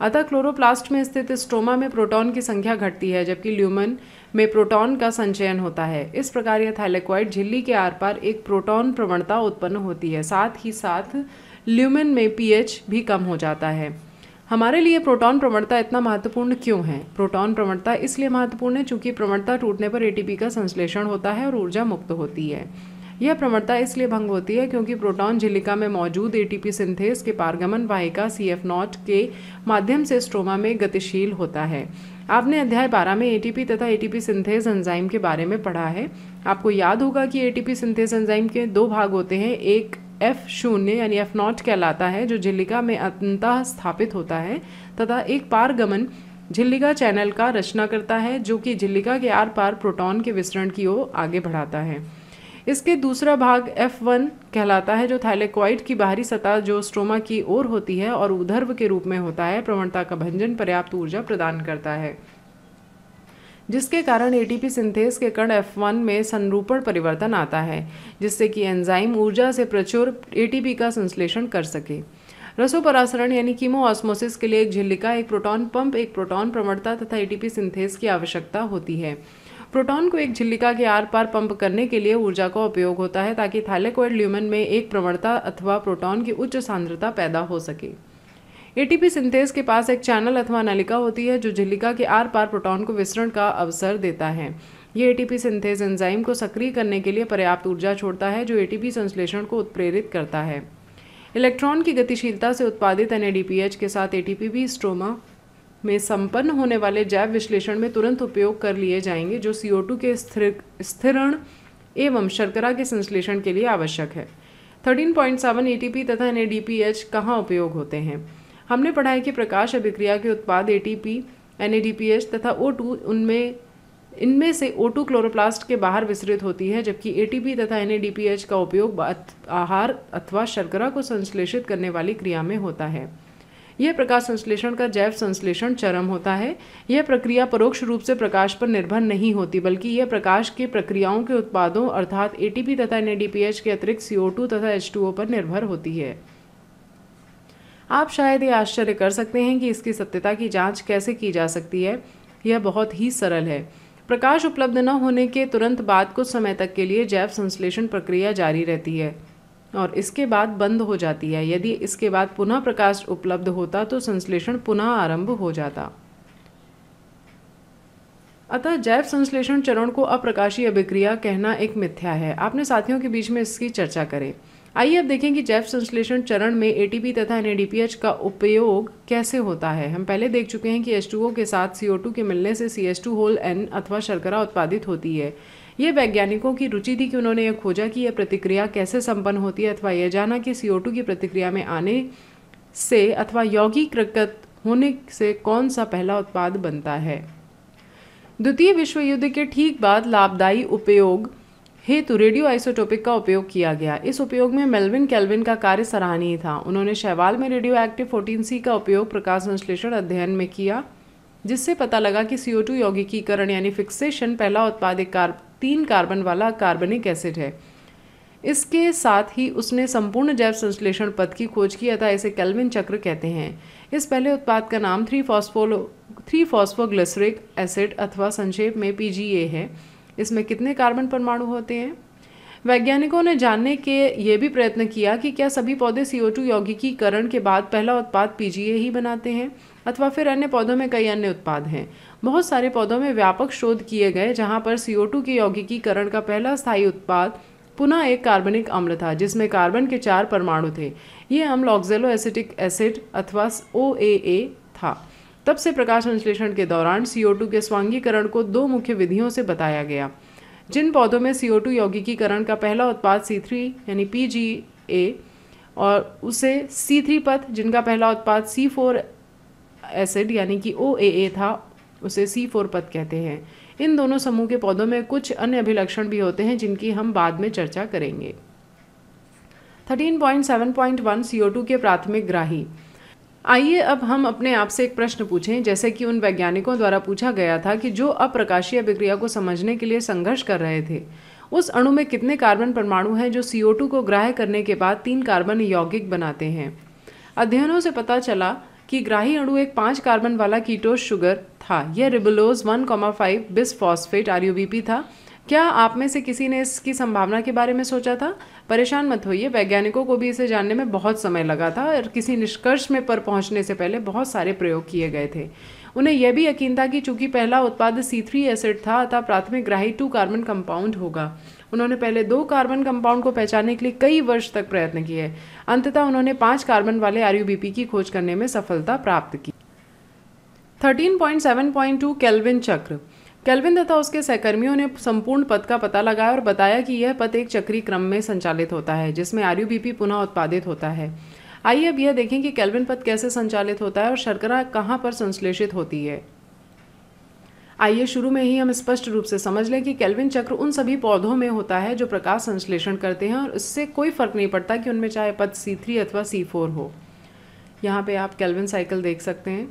अतः क्लोरोप्लास्ट में स्थित स्ट्रोमा में प्रोटॉन की संख्या घटती है, जबकि ल्यूमन में प्रोटॉन का संचयन होता है। इस प्रकार यह थैलेक्वाइड झिल्ली के आर पार एक प्रोटॉन प्रवणता उत्पन्न होती है, साथ ही साथ ल्यूमन में पीएच भी कम हो जाता है। हमारे लिए प्रोटॉन प्रवणता इतना महत्वपूर्ण क्यों है? प्रोटॉन प्रवणता इसलिए महत्वपूर्ण है, चूँकि प्रवणता टूटने पर एटीपी का संश्लेषण होता है और ऊर्जा मुक्त होती है। यह प्रवणता इसलिए भंग होती है क्योंकि प्रोटॉन झिल्लिका में मौजूद एटीपी सिंथेस के पारगमन वाहिका सी एफ़ नॉट के माध्यम से स्ट्रोमा में गतिशील होता है। आपने अध्याय 12 में एटीपी तथा एटीपी सिंथेस एंजाइम के बारे में पढ़ा है। आपको याद होगा कि एटीपी सिंथेस एंजाइम के दो भाग होते हैं, एक एफ़ शून्य यानी एफ़ नॉट कहलाता है, जो झिल्लिका में अंतः स्थापित होता है, तथा एक पारगमन झिल्लिका चैनल का रचना करता है, जो कि झिल्लिका के आर पार प्रोटॉन के विसरण की ओर आगे बढ़ाता है। इसके दूसरा भाग F1 कहलाता है, जो थाइलेक्वाइड की बाहरी सतह जो स्ट्रोमा की ओर होती है और उधर्व के रूप में होता है, प्रवणता का भंजन पर्याप्त ऊर्जा प्रदान करता है। जिसके कारण एटीपी सिंथेस के कण F1 में संरूपण परिवर्तन आता है, जिससे कि एंजाइम ऊर्जा से प्रचुर एटीपी का संश्लेषण कर सके। रसोपरासरण यानी कीमो ऑस्मोसिस के लिए एक झिल्लिका, एक प्रोटॉन पंप एक प्रोटॉन प्रवणता तथा एटीपी सिंथेस की आवश्यकता होती है। प्रोटॉन को एक झिल्लिका के आर पार पंप करने के लिए ऊर्जा का उपयोग होता है ताकि थाइलेकोइड ल्यूमन में एक प्रवणता अथवा प्रोटॉन की उच्च सांद्रता पैदा हो सके। एटीपी सिंथेस के पास एक चैनल अथवा नलिका होती है जो झिल्लिका के आर पार प्रोटॉन को विसरण का अवसर देता है। ये एटीपी सिंथेस एंजाइम को सक्रिय करने के लिए पर्याप्त ऊर्जा छोड़ता है, जो एटीपी संश्लेषण को उत्प्रेरित करता है। इलेक्ट्रॉन की गतिशीलता से उत्पादित एनएडीपीएच के साथ एटीपी भी स्ट्रोमा में संपन्न होने वाले जैव विश्लेषण में तुरंत उपयोग कर लिए जाएँगे, जो सी के स्थिर, स्थिरण एवं शर्करा के संश्लेषण के लिए आवश्यक है। 13.7 एटीपी तथा एन ए कहाँ उपयोग होते हैं? हमने पढ़ा है कि प्रकाश अभिक्रिया के उत्पाद एटीपी एनएडीपीएच तथा O2 उनमें, इनमें से O2 क्लोरोप्लास्ट के बाहर विसरित होती है, जबकि एटीपी तथा एनएडीपीएच का उपयोग आहार अथवा शर्करा को संश्लेषित करने वाली क्रिया में होता है। यह प्रकाश संश्लेषण का जैव संश्लेषण चरम होता है। यह प्रक्रिया परोक्ष रूप से प्रकाश पर निर्भर नहीं होती, बल्कि यह प्रकाश के प्रक्रियाओं के उत्पादों अर्थात एटीपी तथा एनएडीपीएच के अतिरिक्त सी तथा एच पर निर्भर होती है। आप शायद ये आश्चर्य कर सकते हैं कि इसकी सत्यता की जाँच कैसे की जा सकती है। यह बहुत ही सरल है। प्रकाश उपलब्ध न होने के तुरंत बाद कुछ समय तक के लिए जैव संश्लेषण प्रक्रिया जारी रहती है। और इसके बाद बंद हो जाती है। यदि इसके बाद पुनः प्रकाश उपलब्ध होता तो संश्लेषण पुनः आरंभ हो जाता। अतः जैव संश्लेषण चरण को अप्रकाशीय अभिक्रिया कहना एक मिथ्या है। आपने साथियों के बीच में इसकी चर्चा करें। आइए अब देखें कि जैव संश्लेषण चरण में एटीपी तथा एनएडीपीएच का उपयोग कैसे होता है। हम पहले देख चुके हैं कि H2O के साथ CO2 के मिलने से CH2 होल एन अथवा शर्करा उत्पादित होती है। ये वैज्ञानिकों की रुचि थी कि उन्होंने यह खोजा कि यह प्रतिक्रिया कैसे संपन्न होती है अथवा यह जाना कि सी की प्रतिक्रिया में आने से अथवा यौगिकृत होने से कौन सा पहला उत्पाद बनता है। द्वितीय विश्व युद्ध के ठीक बाद लाभदायी उपयोग हेतु रेडियो आइसोटोपिक का उपयोग किया गया। इस उपयोग में मेलविन कैल्विन का कार्य सराहनीय था। उन्होंने शैवाल में रेडियो एक्टिव फोर्टीन सी का उपयोग प्रकाश संश्लेषण अध्ययन में किया। जिससे पता लगा कि सीओ टू यौगिकीकरण यानी फिक्सेशन पहला उत्पाद एक कार्ब तीन कार्बन वाला कार्बनिक एसिड है। इसके साथ ही उसने संपूर्ण जैव संश्लेषण पद की खोज की, अतः इसे कैल्विन चक्र कहते हैं। इस पहले उत्पाद का नाम three phospho three phosphoglyceric acid अथवा संक्षेप में पीजीए है। इसमें कितने कार्बन परमाणु होते हैं? वैज्ञानिकों ने जानने के ये भी प्रयत्न किया कि क्या सभी पौधे सी यौगिकीकरण के बाद पहला उत्पाद पीजीए ही बनाते हैं। अथवा फिर अन्य पौधों में कई अन्य उत्पाद हैं। बहुत सारे पौधों में व्यापक शोध किए गए, जहाँ पर सी के यौगिकीकरण का पहला स्थायी उत्पाद पुनः एक कार्बनिक अम्ल था जिसमें कार्बन के चार परमाणु थे। ये अम्ल ऑक्जेलो एसिटिक एसिड अथवा ओएए था। तब से प्रकाश संश्लेषण के दौरान CO2 के स्वांगीकरण को दो मुख्य विधियों से बताया गया। जिन पौधों में CO2 यौगिकीकरण का पहला उत्पाद C3 यानी PGA और उसे C3 पथ, जिनका पहला उत्पाद C4 एसिड यानी कि OAA था, उसे C4 पथ कहते हैं। इन दोनों समूह के पौधों में कुछ अन्य अभिलक्षण भी होते हैं, जिनकी हम बाद में चर्चा करेंगे। 13.7.1 CO2 के प्राथमिक ग्राही। आइए अब हम अपने आप से एक प्रश्न पूछें, जैसे कि उन वैज्ञानिकों द्वारा पूछा गया था कि जो अप्रकाशीय अभिक्रिया को समझने के लिए संघर्ष कर रहे थे, उस अणु में कितने कार्बन परमाणु हैं जो CO2 को ग्राह्य करने के बाद तीन कार्बन यौगिक बनाते हैं? अध्ययनों से पता चला कि ग्राही अणु एक पाँच कार्बन वाला कीटोस शुगर था। यह ribulose one comma five bis phosphate R था। क्या आप में से किसी ने इसकी संभावना के बारे में सोचा था? परेशान मत होइए, वैज्ञानिकों को भी इसे जानने में बहुत समय लगा था और किसी निष्कर्ष में पर पहुँचने से पहले बहुत सारे प्रयोग किए गए थे। उन्हें यह भी यकीन था कि चूँकि पहला उत्पाद सी थ्री एसिड था, अतः प्राथमिक ग्राही टू कार्बन कंपाउंड होगा। उन्होंने पहले दो कार्बन कंपाउंड को पहचानने के लिए कई वर्ष तक प्रयत्न किए। अंततः उन्होंने पाँच कार्बन वाले आरयूबीपी की खोज करने में सफलता प्राप्त की। 13.7.2 केल्विन चक्र। केल्विन तथा उसके सहकर्मियों ने संपूर्ण पद का पता लगाया और बताया कि यह पद एक चक्री क्रम में संचालित होता है, जिसमें आरयूबीपी पुनः उत्पादित होता है। आइए अब यह देखें कि केल्विन पद कैसे संचालित होता है और शर्करा कहाँ पर संश्लेषित होती है। आइए शुरू में ही हम स्पष्ट रूप से समझ लें कि कैल्विन चक्र उन सभी पौधों में होता है जो प्रकाश संश्लेषण करते हैं और इससे कोई फ़र्क नहीं पड़ता कि उनमें चाहे पद सी थ्री अथवा सी फोर हो। यहाँ पे आप कैल्विन साइकिल देख सकते हैं।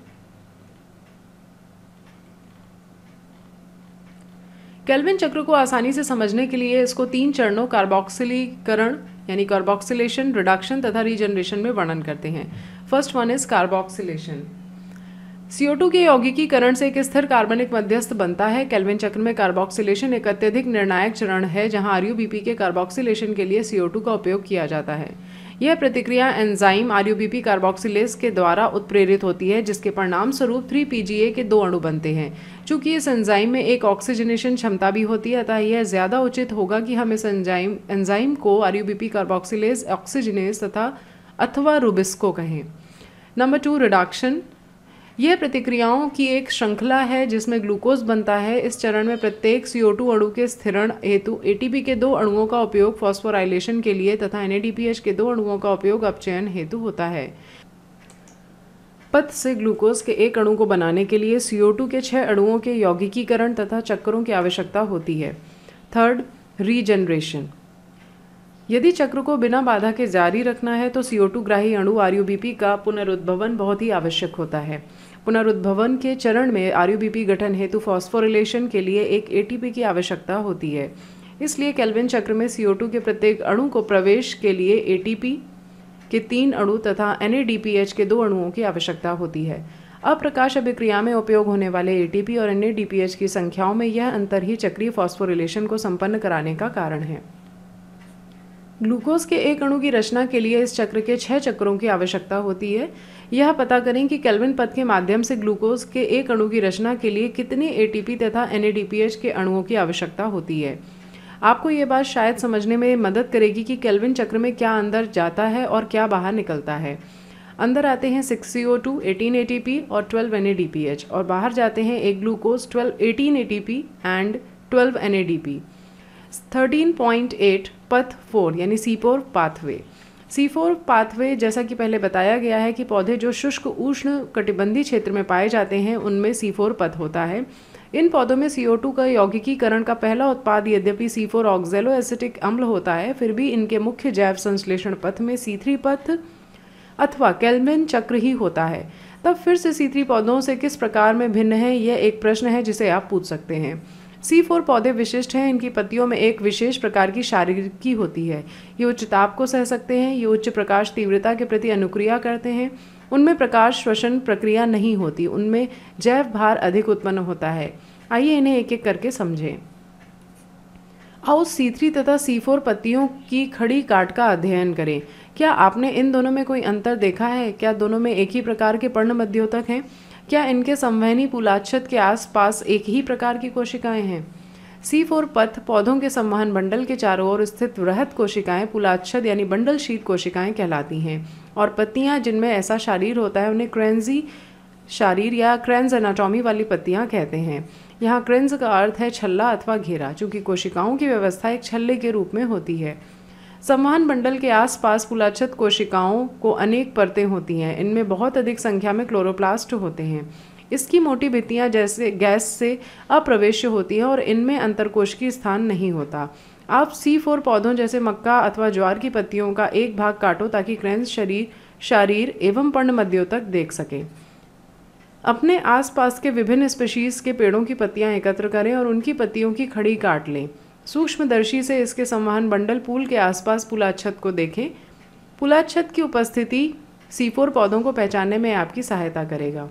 कैल्विन चक्र को आसानी से समझने के लिए इसको तीन चरणों कार्बोक्सिलीकरण यानी कार्बोक्सिलेशन रिडक्शन तथा रीजनरेशन में वर्णन करते हैं। First one is carboxylation CO2 के यौगिकीकरण से एक स्थिर कार्बनिक मध्यस्थ बनता है। केल्विन चक्र में कार्बोक्सिलेशन एक अत्यधिक निर्णायक चरण है, जहाँ आर के कार्बोक्सिलेशन के लिए CO2 का उपयोग किया जाता है। यह प्रतिक्रिया एंजाइम आर कार्बोक्सिलेस के द्वारा उत्प्रेरित होती है, जिसके परिणाम स्वरूप थ्री पीजीए के दो अणु बनते हैं। चूँकि इस एंजाइम में एक ऑक्सीजनेशन क्षमता भी होती है, अतः यह ज़्यादा उचित होगा कि हम इस एंजाइम एंजाइम को आर यू कार्बोक्सिलेस ऑक्सीजनेस तथा अथवा रूबिस्को कहें। नंबर टू रिडक्शन यह प्रतिक्रियाओं की एक श्रृंखला है जिसमें ग्लूकोज बनता है। इस चरण में प्रत्येक CO2 अणु के स्थिरण हेतु ATP के दो अणुओं का उपयोग फॉस्फोराइलेशन के लिए तथा NADPH के दो अणुओं का उपयोग अपचयन हेतु होता है। पथ से ग्लूकोज के एक अणु को बनाने के लिए CO2 के छह अणुओं के यौगिकीकरण तथा चक्रों की आवश्यकता होती है। थर्ड रीजनरेशन यदि चक्र को बिना बाधा के जारी रखना है तो CO2 ग्राही अणु आरयूबीपी का पुनरुद्भवन बहुत ही आवश्यक होता है। पुनरुद्भवन के चरण में आरयूबीपी गठन हेतु फॉस्फोरिलेशन के लिए एक ATP की आवश्यकता होती है। इसलिए केल्विन चक्र में CO2 के प्रत्येक अणु को प्रवेश के लिए ATP के तीन अणु तथा NADPH के दो अणुओं की आवश्यकता होती है। अप्रकाश अभिक्रिया में उपयोग होने वाले ATP और एन की संख्याओं में यह अंतर ही चक्रीय फॉस्फोरिलेशन को संपन्न कराने का कारण है। ग्लूकोज के एक अणु की रचना के लिए इस चक्र के छह चक्रों की आवश्यकता होती है। यह पता करें कि केल्विन पथ के माध्यम से ग्लूकोज के एक अणु की रचना के लिए कितने एटीपी तथा एनएडीपीएच के अणुओं की आवश्यकता होती है। आपको ये बात शायद समझने में मदद करेगी कि केल्विन चक्र में क्या अंदर जाता है और क्या बाहर निकलता है। अंदर आते हैं six C O two eighteen A T P और twelve N A D P H और बाहर जाते हैं एक glucose twelve eighteen A T P and twelve N A D P 13.8 पथ फोर यानी C four pathway C four pathway जैसा कि पहले बताया गया है कि पौधे जो शुष्क, उष्ण कटिबंधी क्षेत्र में पाए जाते हैं, उनमें सी फोर पथ होता है। इन पौधों में CO2 का यौगिकीकरण का पहला उत्पाद यद्यपि सी फोर ऑक्जेलो एसिटिक अम्ल होता है, फिर भी इनके मुख्य जैव संश्लेषण पथ में सी थ्री पथ अथवा कैल्विन चक्र ही होता है। तब फिर से सी थ्री पौधों से किस प्रकार में भिन्न है, यह एक प्रश्न है जिसे आप पूछ सकते हैं। सी फोर पौधे विशिष्ट हैं। इनकी पत्तियों में एक विशेष प्रकार की शारीरिकी होती है। ये उच्च ताप को सह सकते हैं, ये उच्च प्रकाश तीव्रता के प्रति अनुक्रिया करते हैं। उनमें प्रकाश श्वसन प्रक्रिया नहीं होती, उनमें जैव भार अधिक उत्पन्न होता है। आइए इन्हें एक एक करके समझें। आओ सी थ्री तथा सी फोर पत्तियों की खड़ी काट का अध्ययन करें। क्या आपने इन दोनों में कोई अंतर देखा है? क्या दोनों में एक ही प्रकार के पर्ण मध्योतक हैं? क्या इनके संवहनी पुलाच्छत के आसपास एक ही प्रकार की कोशिकाएँ हैं? सी फोर पथ पौधों के संवहन बंडल के चारों ओर स्थित वृहत कोशिकाएँ पुलाच्छद यानी बंडल शीत कोशिकाएँ कहलाती हैं और पत्तियाँ जिनमें ऐसा शारीर होता है उन्हें क्रेंजी शारीर या क्रेंज एनाटॉमी वाली पत्तियाँ कहते हैं। यहाँ क्रेंज का अर्थ है छल्ला अथवा घेरा चूँकि कोशिकाओं की व्यवस्था एक छल्ले के रूप में होती है। संवहन मंडल के आसपास पुलाच्छत कोशिकाओं को अनेक परतें होती हैं। इनमें बहुत अधिक संख्या में क्लोरोप्लास्ट होते हैं। इसकी मोटी भित्तियाँ जैसे गैस से अप्रवेश्य होती हैं और इनमें अंतरकोशिकीय स्थान नहीं होता। आप सी फोर पौधों जैसे मक्का अथवा ज्वार की पत्तियों का एक भाग काटो ताकि क्रेंस शरीर, शारीर एवं पर्ण मध्यों तक देख सकें। अपने आसपास के विभिन्न स्पेशीज़ के पेड़ों की पत्तियाँ एकत्र करें और उनकी पत्तियों की खड़ी काट लें। सूक्ष्मदर्शी से इसके संवहन बंडल पुल के आसपास पुलाच्छत को देखें। पुलाच्छत की उपस्थिति सीफोर पौधों को पहचानने में आपकी सहायता करेगा।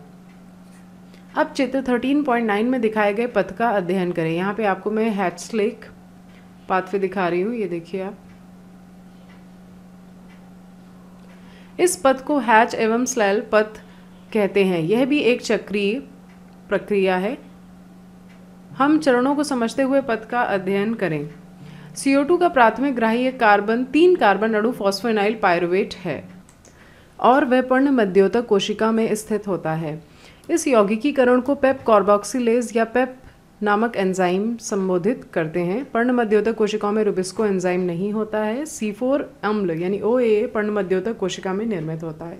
अब चित्र 13.9 में दिखाए गए पथ का अध्ययन करें। यहाँ पे आपको मैं हैट्स लेक पाथवे दिखा रही हूँ, ये देखिए आप। इस पथ को हैच एवं स्लैल पथ कहते हैं। यह भी एक चक्रीय प्रक्रिया है। हम चरणों को समझते हुए पद का अध्ययन करें। CO2 का प्राथमिक ग्राही कार्बन तीन कार्बन अणु फॉस्फोनाइल पायरुवेट है और वह पर्ण मध्योतक कोशिका में स्थित होता है। इस यौगिकीकरण को पेप कॉर्बोक्सिलेज या पेप नामक एंजाइम संबोधित करते हैं। पर्ण मध्योतक कोशिकाओं में रुबिस्को एंजाइम नहीं होता है। सी फोर अम्ल यानी ओ ए पर्ण मध्योतक कोशिका में निर्मित होता है।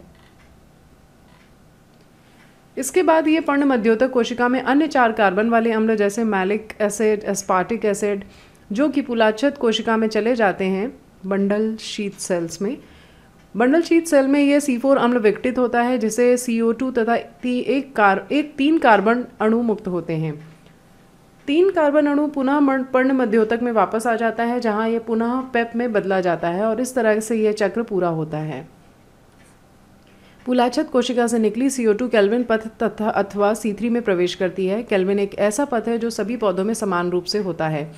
इसके बाद ये पर्ण मध्योतक कोशिका में अन्य चार कार्बन वाले अम्ल जैसे मैलिक एसिड एस्पार्टिक एसिड जो कि पुलाच्छत कोशिका में चले जाते हैं बंडल शीत सेल्स में। बंडल शीत सेल में ये सी फोर अम्ल विकटित होता है जिसे सी ओ टू तथा ती, एक कार एक तीन कार्बन अणु मुक्त होते हैं। तीन कार्बन अणु पुनः पर्ण मध्योतक में वापस आ जाता है जहाँ ये पुनः पेप में बदला जाता है और इस तरह से यह चक्र पूरा होता है। पुलाछत कोशिका से निकली CO2 कैल्विन पथ तथा अथवा C3 में प्रवेश करती है। कैल्विन एक ऐसा पथ है जो सभी पौधों में समान रूप से होता है।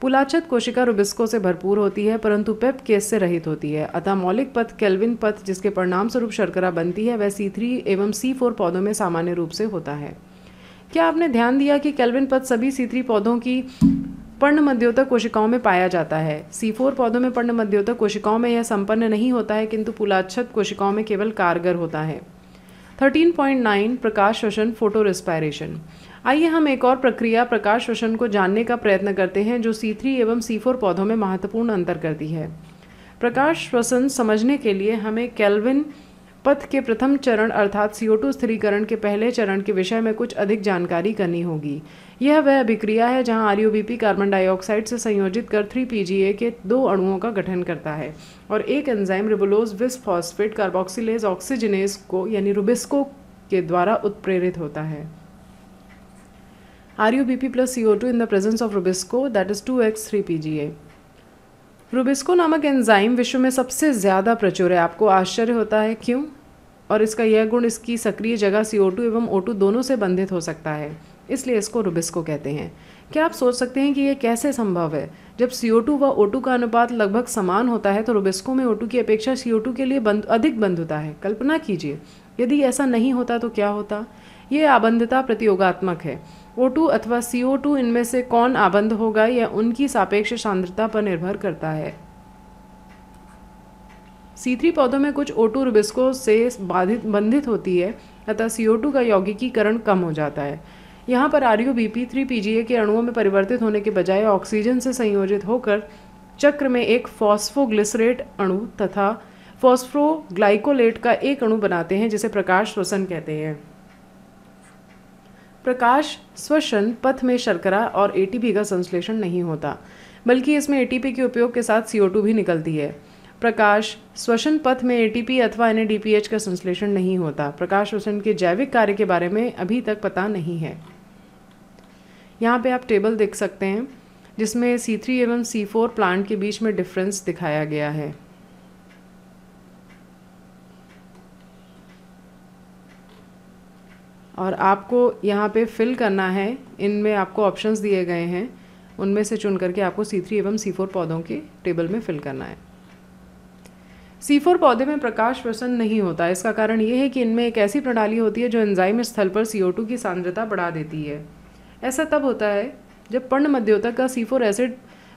पुलाछत कोशिका रुबिस्को से भरपूर होती है, परंतु पेप केस से रहित होती है। अतः मौलिक पथ कैल्विन पथ, जिसके परिणाम स्वरूप शर्करा बनती है, वह C3 एवं C4 पौधों में सामान्य रूप से होता है। क्या आपने ध्यान दिया कि कैल्विन पथ सभी C3 पौधों की पर्ण मध्योतक कोशिकाओं में पाया जाता है। सी फोर पौधों में पर्ण मध्योतक कोशिकाओं में यह संपन्न नहीं होता है, किंतु पुलाच्छत कोशिकाओं में केवल कारगर होता है। 13.9 प्रकाश श्वसन फ़ोटो रिस्पायरेशन। आइए हम एक और प्रक्रिया, प्रकाश श्वसन को जानने का प्रयत्न करते हैं, जो सी थ्री एवं सी फोर पौधों में महत्वपूर्ण अंतर करती है। प्रकाश श्वसन समझने के लिए हमें कैलविन पथ के प्रथम चरण अर्थात CO2 स्थिरीकरण के पहले चरण के विषय में कुछ अधिक जानकारी करनी होगी। यह वह अभिक्रिया है जहाँ आर कार्बन डाइऑक्साइड से संयोजित कर 3 के दो अणुओं का गठन करता है और एक एंजाइम रिबोलोज विस फॉस्फेट कार्बोक्सिलेज ऑक्सीजनेज को, यानी रुबिस्को के द्वारा उत्प्रेरित होता है। R U B P plus C O two in the presence of rubisco that is two X three P G A rubisco नामक एंजाइम विश्व में सबसे ज़्यादा प्रचुर है। आपको आश्चर्य होता है क्यों? और इसका यह गुण इसकी सक्रिय जगह सी एवं ओ टू दोनों से बंधित हो सकता है। इसलिए इसको रुबिस्को कहते हैं। क्या आप सोच सकते हैं कि यह कैसे संभव है? जब सी व ओ का अनुपात लगभग समान होता है तो रुबिस्को में ओ की अपेक्षा सी के लिए बंद, अधिक बंधुता है। कल्पना कीजिए, यदि ऐसा नहीं होता तो क्या होता? ये आबंधता प्रतियोगात्मक है। O2 अथवा CO2 इनमें से कौन आबंध होगा यह उनकी सापेक्ष सांद्रता पर निर्भर करता है। C3 पौधों में कुछ O2 रुबिस्को से बाधित, बंधित होती है, अतः CO2 का यौगिकीकरण कम हो जाता है। यहाँ पर R U B P three P G A के अणुओं में परिवर्तित होने के बजाय ऑक्सीजन से संयोजित होकर चक्र में एक फॉस्फोग्लिसरेट अणु तथा फॉस्फोग्लाइकोलेट का एक अणु बनाते हैं, जिसे प्रकाश श्वसन कहते हैं। प्रकाश श्वसन पथ में शर्करा और एटीपी का संश्लेषण नहीं होता, बल्कि इसमें एटीपी के उपयोग के साथ सी भी निकलती है। प्रकाश श्वसन पथ में एटीपी अथवा एन का संश्लेषण नहीं होता। प्रकाश श्वसन के जैविक कार्य के बारे में अभी तक पता नहीं है। यहाँ पे आप टेबल देख सकते हैं, जिसमें C3 एवं C4 प्लांट के बीच में डिफरेंस दिखाया गया है। और आपको यहाँ पे फिल करना है, इनमें आपको ऑप्शंस दिए गए हैं, उनमें से चुन करके आपको C3 एवं C4 पौधों के टेबल में फिल करना है। C4 पौधे में प्रकाश श्वसन नहीं होता, इसका कारण ये है कि इनमें एक ऐसी प्रणाली होती है जो एंजाइम स्थल पर CO2 की सांद्रता बढ़ा देती है। ऐसा तब होता है जब पर्ण मध्योतक का C4 एसिड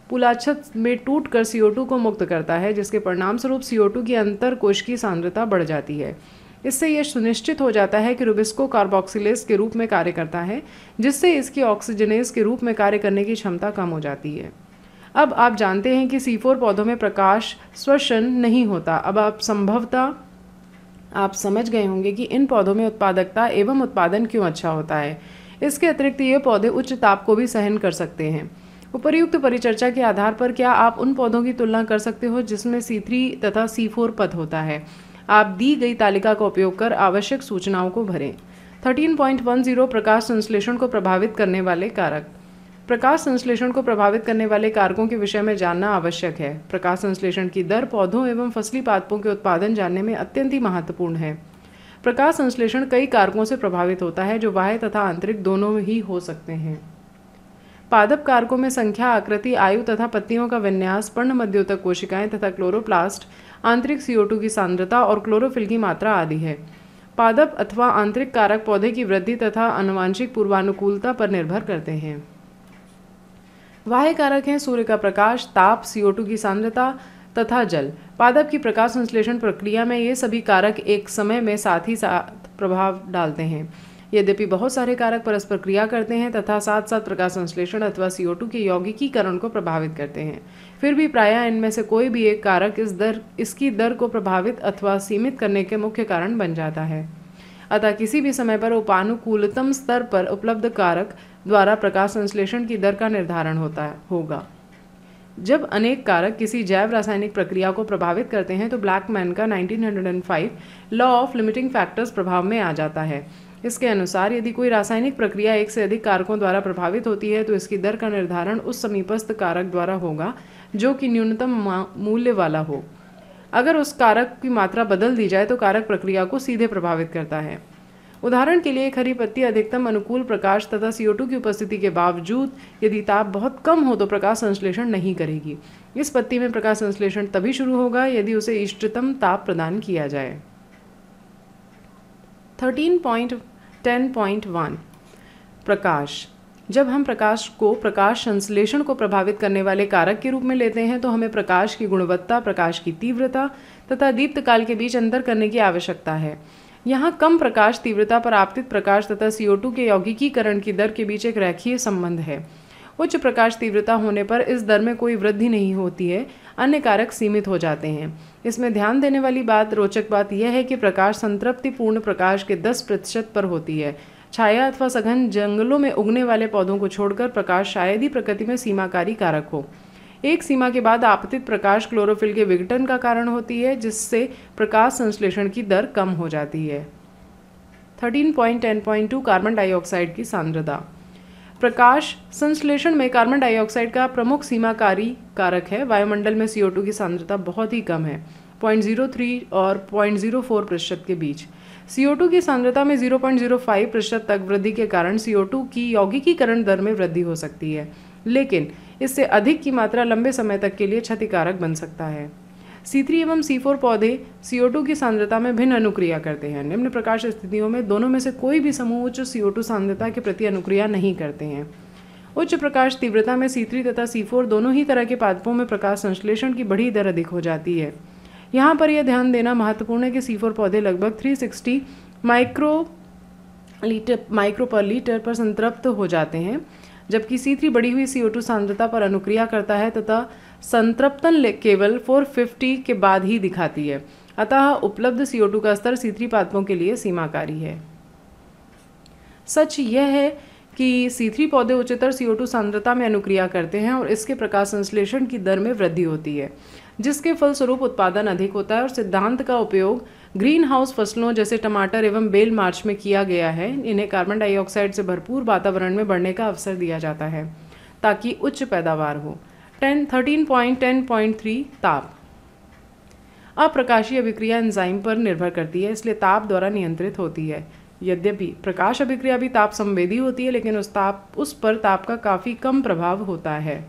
पुलाछत में टूट कर CO2 को मुक्त करता है, जिसके परिणाम स्वरूप CO2 की अंतर कोश की सांद्रता बढ़ जाती है। इससे यह सुनिश्चित हो जाता है कि रुबिस्को कार्बोक्सिलेस के रूप में कार्य करता है, जिससे इसकी ऑक्सीजनेस के रूप में कार्य करने की क्षमता कम हो जाती है। अब आप जानते हैं कि सी फोर पौधों में प्रकाश स्वशन नहीं होता। अब आप संभवतः, आप समझ गए होंगे कि इन पौधों में उत्पादकता एवं उत्पादन क्यों अच्छा होता है। इसके अतिरिक्त ये पौधे उच्च ताप को भी सहन कर सकते हैं। उपर्युक्त परिचर्चा के आधार पर क्या आप उन पौधों की तुलना कर सकते हो जिसमें सी थ्री तथा सी फोर पद होता है? आप दी गई तालिका का उपयोग कर आवश्यक सूचनाओं को भरें। 13.10 प्रकाश संश्लेषण को प्रभावित करने वाले कारक। प्रकाश संश्लेषण को प्रभावित करने वाले कारकों के विषय में जानना आवश्यक है। प्रकाश संश्लेषण की दर पौधों एवं फसली पादपों के उत्पादन जानने में अत्यंत ही महत्वपूर्ण है। प्रकाश संश्लेषण कई कारकों से प्रभावित होता है, जो बाह्य तथा आंतरिक दोनों ही हो सकते हैं। पादप कारकों में संख्या, आकृति, आयु तथा पत्तियों का विन्यास, पर्ण मध्योतक कोशिकाएँ तथा क्लोरोप्लास्ट, आंतरिक CO2 की सांद्रता और क्लोरोफिल की मात्रा आदि है। पादप अथवा आंतरिक कारक पौधे की वृद्धि तथा अनुवांशिक पूर्वानुकूलता पर निर्भर करते हैं। बाह्य कारक हैं सूर्य का प्रकाश, ताप CO2 की सांद्रता तथा जल। पादप की प्रकाश संश्लेषण प्रक्रिया में ये सभी कारक एक समय में साथ ही साथ प्रभाव डालते हैं। यद्यपि बहुत सारे कारक परस्पर क्रिया करते हैं तथा साथ साथ प्रकाश संश्लेषण अथवा CO2 के यौगिकीकरण को प्रभावित करते हैं। फिर भी प्रायः इनमें से कोई भी एक कारक इस दर, इसकी दर को प्रभावित अथवा सीमित करने के मुख्य कारण बन जाता है। अतः किसी भी समय पर उपानुकूलतम स्तर पर उपलब्ध कारक द्वारा प्रकाश संश्लेषण की दर का निर्धारण होता है होगा। जब अनेक कारक किसी जैव रासायनिक प्रक्रिया को प्रभावित करते हैं तो ब्लैक मैन का 1905 लॉ ऑफ़ लिमिटिंग फैक्टर्स प्रभाव में आ जाता है। इसके अनुसार, यदि कोई रासायनिक प्रक्रिया एक से अधिक कारकों द्वारा प्रभावित होती है तो इसकी दर का निर्धारण उस समीपस्थ कारक द्वारा होगा, जो कि न्यूनतम मूल्य वाला हो। अगर उस कारक की मात्रा बदल दी जाए तो कारक प्रक्रिया को सीधे प्रभावित करता है। उदाहरण के लिए खरी पत्ती अधिकतम अनुकूल प्रकाश तथा CO2 की उपस्थिति के बावजूद, यदि ताप बहुत कम हो तो प्रकाश संश्लेषण नहीं करेगी। इस पत्ती में प्रकाश संश्लेषण तभी शुरू होगा यदि उसे इष्टतम ताप प्रदान किया जाए। Thirteen point ten point one प्रकाश। जब हम प्रकाश को, प्रकाश संश्लेषण को प्रभावित करने वाले कारक के रूप में लेते हैं तो हमें प्रकाश की गुणवत्ता, प्रकाश की तीव्रता तथा दीप्त काल के बीच अंतर करने की आवश्यकता है। यहाँ कम प्रकाश तीव्रता पर आपतित प्रकाश तथा CO2 के यौगिकीकरण की दर के बीच एक रैखीय संबंध है। उच्च प्रकाश तीव्रता होने पर इस दर में कोई वृद्धि नहीं होती है, अन्य कारक सीमित हो जाते हैं। इसमें ध्यान देने वाली बात, रोचक बात यह है कि प्रकाश संतृप्तिपूर्ण प्रकाश के 10 प्रतिशत पर होती है। छाया अथवा सघन जंगलों में उगने वाले पौधों को छोड़कर प्रकाश शायद ही प्रकृति में सीमाकारी कारक हो। एक सीमा के बाद आपतित प्रकाश क्लोरोफिल के विघटन का कारण होती है, जिससे प्रकाश संश्लेषण की दर कम हो जाती है। 13.10.2 कार्बन डाइऑक्साइड की सांद्रता। प्रकाश संश्लेषण में कार्बन डाइऑक्साइड का प्रमुख सीमाकारी कारक है। वायुमंडल में CO2 की सांद्रता बहुत ही कम है 0.03 और 0.04 प्रतिशत के बीच। CO2 की सांद्रता में 0.05 प्रतिशत तक वृद्धि के कारण CO2 की यौगिकीकरण दर में वृद्धि हो सकती है। लेकिन इससे अधिक की मात्रा लंबे समय तक के लिए क्षतिकारक बन सकता है। C3 एवं C4 पौधे CO2 की सांद्रता में भिन्न अनुक्रिया करते हैं। निम्न प्रकाश स्थितियों में दोनों में से कोई भी समूह उच्च CO2 सांद्रता के प्रति अनुक्रिया नहीं करते हैं। उच्च प्रकाश तीव्रता में C3 तथा C4 दोनों ही तरह के पादपों में प्रकाश संश्लेषण की बड़ी दर अधिक हो जाती है। यहाँ पर यह ध्यान देना महत्वपूर्ण है कि C4 पौधे लगभग 360 micro litre micro per litre पर संतृप्त हो जाते हैं। जबकि सी थ्री बढ़ी हुई सी सांद्रता पर अनुक्रिया करता है, तथा संतृप्तन केवल 450 के बाद ही दिखाती है। अतः उपलब्ध सी का स्तर सी थ्री पादपों के लिए सीमाकारी है। सच यह है कि सी थ्री पौधे उच्चतर सी सांद्रता में अनुक्रिया करते हैं और इसके प्रकाश संश्लेषण की दर में वृद्धि होती है, जिसके फलस्वरूप उत्पादन अधिक होता है और सिद्धांत का उपयोग ग्रीन हाउस फ़सलों जैसे टमाटर एवं बेल मार्च में किया गया है। इन्हें कार्बन डाइऑक्साइड से भरपूर वातावरण में बढ़ने का अवसर दिया जाता है, ताकि उच्च पैदावार हो। Ten, thirteen point, ten point three, ताप। अप्रकाशीय अभिक्रिया एंजाइम पर निर्भर करती है, इसलिए ताप द्वारा नियंत्रित होती है। यद्यपि प्रकाश अभिक्रिया भी ताप संवेदी होती है, लेकिन उस ताप, उस पर ताप का काफ़ी कम प्रभाव होता है।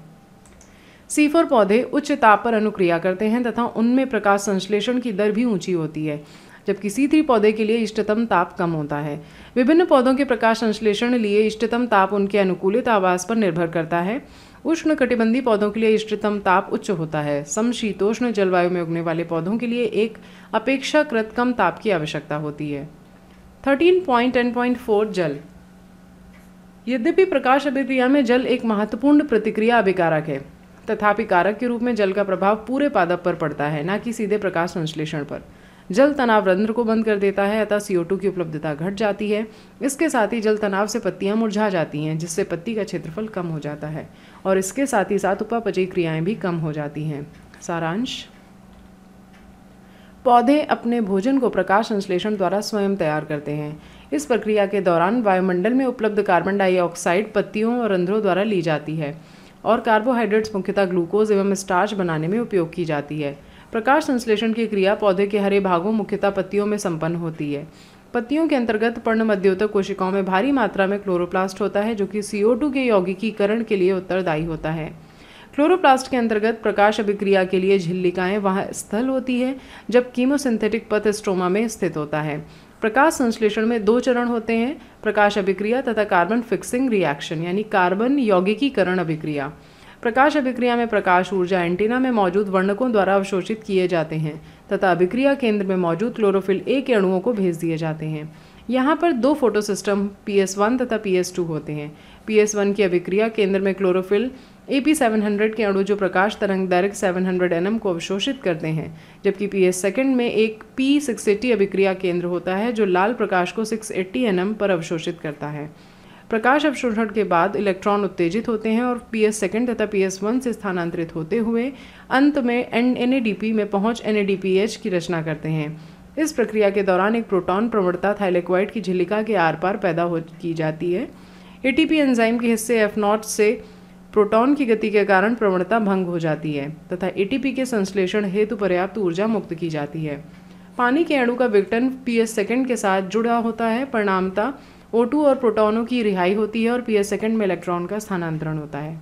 सीफर पौधे उच्च ताप पर अनुक्रिया करते हैं तथा उनमें प्रकाश संश्लेषण की दर भी ऊँची होती है, जबकि सी थ्री पौधे के लिए इष्टतम ताप कम होता है। विभिन्न पौधों के प्रकाश संश्लेषण लिए इष्टतम ताप उनके अनुकूलित आवास पर निर्भर करता है। उष्ण कटिबंधी पौधों के लिए इष्टतम ताप उच्च होता है। समशीतोष्ण जलवायु में उगने वाले पौधों के लिए एक अपेक्षाकृत कम ताप की आवश्यकता होती है। Thirteen point ten point four जल। यद्यपि प्रकाश अभिक्रिया में जल एक महत्वपूर्ण प्रतिक्रिया अभिकारक है तथापि कारक के रूप में जल का प्रभाव पूरे पादप पर पड़ता है, न कि सीधे प्रकाश संश्लेषण पर। जल तनाव रंध्र को बंद कर देता है, अतः सी की उपलब्धता घट जाती है। इसके साथ ही जल तनाव से पत्तियाँ मुरझा जाती हैं, जिससे पत्ती का क्षेत्रफल कम हो जाता है, और इसके साथ ही साथ उपापचयी क्रियाएँ भी कम हो जाती हैं। सारांश। पौधे अपने भोजन को प्रकाश संश्लेषण द्वारा स्वयं तैयार करते हैं। इस प्रक्रिया के दौरान वायुमंडल में उपलब्ध कार्बन डाइऑक्साइड पत्तियों और रंध्रों द्वारा ली जाती है। और कार्बोहाइड्रेट्स मुख्यतः ग्लूकोज एवं स्टार्च बनाने में उपयोग की जाती है। प्रकाश संश्लेषण की क्रिया पौधे के हरे भागों, मुख्यतः पत्तियों में संपन्न होती है। पत्तियों के अंतर्गत पर्ण मध्योतक कोशिकाओं में भारी मात्रा में क्लोरोप्लास्ट होता है, जो कि CO2 के यौगिकीकरण के लिए उत्तरदायी होता है। क्लोरोप्लास्ट के अंतर्गत प्रकाश अभिक्रिया के लिए झिल्लिकाएँ वहाँ स्थल होती है, जब कीमोसिंथेटिक पथ स्ट्रोमा में स्थित होता है। प्रकाश संश्लेषण में दो चरण होते हैं, प्रकाश अभिक्रिया तथा कार्बन फिक्सिंग रिएक्शन यानी कार्बन यौगिकीकरण अभिक्रिया। प्रकाश अभिक्रिया में प्रकाश ऊर्जा एंटीना में मौजूद वर्णकों द्वारा अवशोषित किए जाते हैं तथा अभिक्रिया केंद्र में मौजूद क्लोरोफिल ए के अणुओं को भेज दिए जाते हैं। यहाँ पर दो फ़ोटो सिस्टम पी तथा पी एस टू होते हैं। पी एस वन की अभिक्रिया केंद्र में chlorophyll a P seven hundred के अणु जो प्रकाश तरंग दैर्घ्य सेवन हंड्रेड एन एम को अवशोषित करते हैं, जबकि पी एस सेकेंड में एक पी सिक्स एट्टी अभिक्रिया केंद्र होता है जो लाल प्रकाश को सिक्स एट्टी एन एम पर अवशोषित करता है। प्रकाश अवशोषण के बाद इलेक्ट्रॉन उत्तेजित होते हैं और पी एस सेकेंड तथा पी एस वन से स्थानांतरित होते हुए अंत में N N A D P में पहुँच N A D P H की रचना करते हैं। इस प्रक्रिया के दौरान एक प्रोटॉन प्रवणता थाइलेक्वाइड की झिल्लिका के आर पार पैदा हो, की जाती है। ए टी पी एंजाइम के हिस्से एफ़ नॉट से प्रोटॉन की गति के कारण प्रवणता भंग हो जाती है, तथा एटीपी के संश्लेषण हेतु पर्याप्त ऊर्जा मुक्त की जाती है। पानी के अणु का विघटन पी एस सेकेंड के साथ जुड़ा होता है, परिणामता O2 और प्रोटॉनों की रिहाई होती है और पी एस सेकेंड में इलेक्ट्रॉन का स्थानांतरण होता है।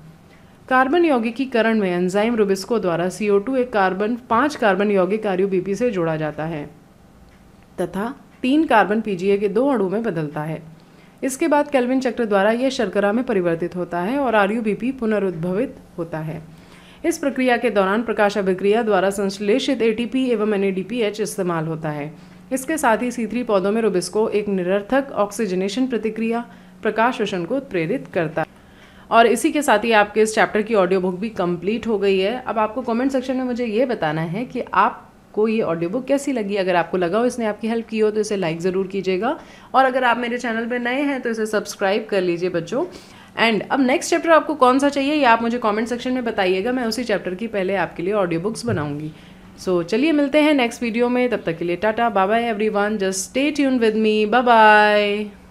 कार्बन यौगिकीकरण में एंजाइम रुबिस्को द्वारा CO2 एक कार्बन, पाँच कार्बन यौगिक आरयूबीपी से जोड़ा जाता है, तथा तीन कार्बन पीजीए के दो अणु में बदलता है। इसके बाद कैल्विन चक्र द्वारा यह शर्करा में परिवर्तित होता है और आर पुनरुद्भवित होता है। इस प्रक्रिया के दौरान प्रकाश अभिक्रिया द्वारा संश्लेषित एटीपी एवं एनएडीपीएच इस्तेमाल होता है। इसके साथ ही सी पौधों में रुबिस्को एक निरर्थक ऑक्सीजनेशन प्रतिक्रिया, प्रकाश शोषण को प्रेरित करता है। और इसी के साथ ही आपके इस चैप्टर की ऑडियो बुक भी कंप्लीट हो गई है। अब आपको कमेंट सेक्शन में मुझे ये बताना है कि आप आपको ये ऑडियो बुक कैसी लगी? अगर आपको लगा हो इसने आपकी हेल्प की हो तो इसे लाइक ज़रूर कीजिएगा। और अगर आप मेरे चैनल पर नए हैं तो इसे सब्सक्राइब कर लीजिए बच्चों। एंड अब नेक्स्ट चैप्टर आपको कौन सा चाहिए ये आप मुझे कमेंट सेक्शन में बताइएगा। मैं उसी चैप्टर की पहले आपके लिए ऑडियो बुक्स बनाऊँगी। सो so, चलिए मिलते हैं नेक्स्ट वीडियो में। तब तक के लिए tata bye bye everyone just stay tuned with me bye bye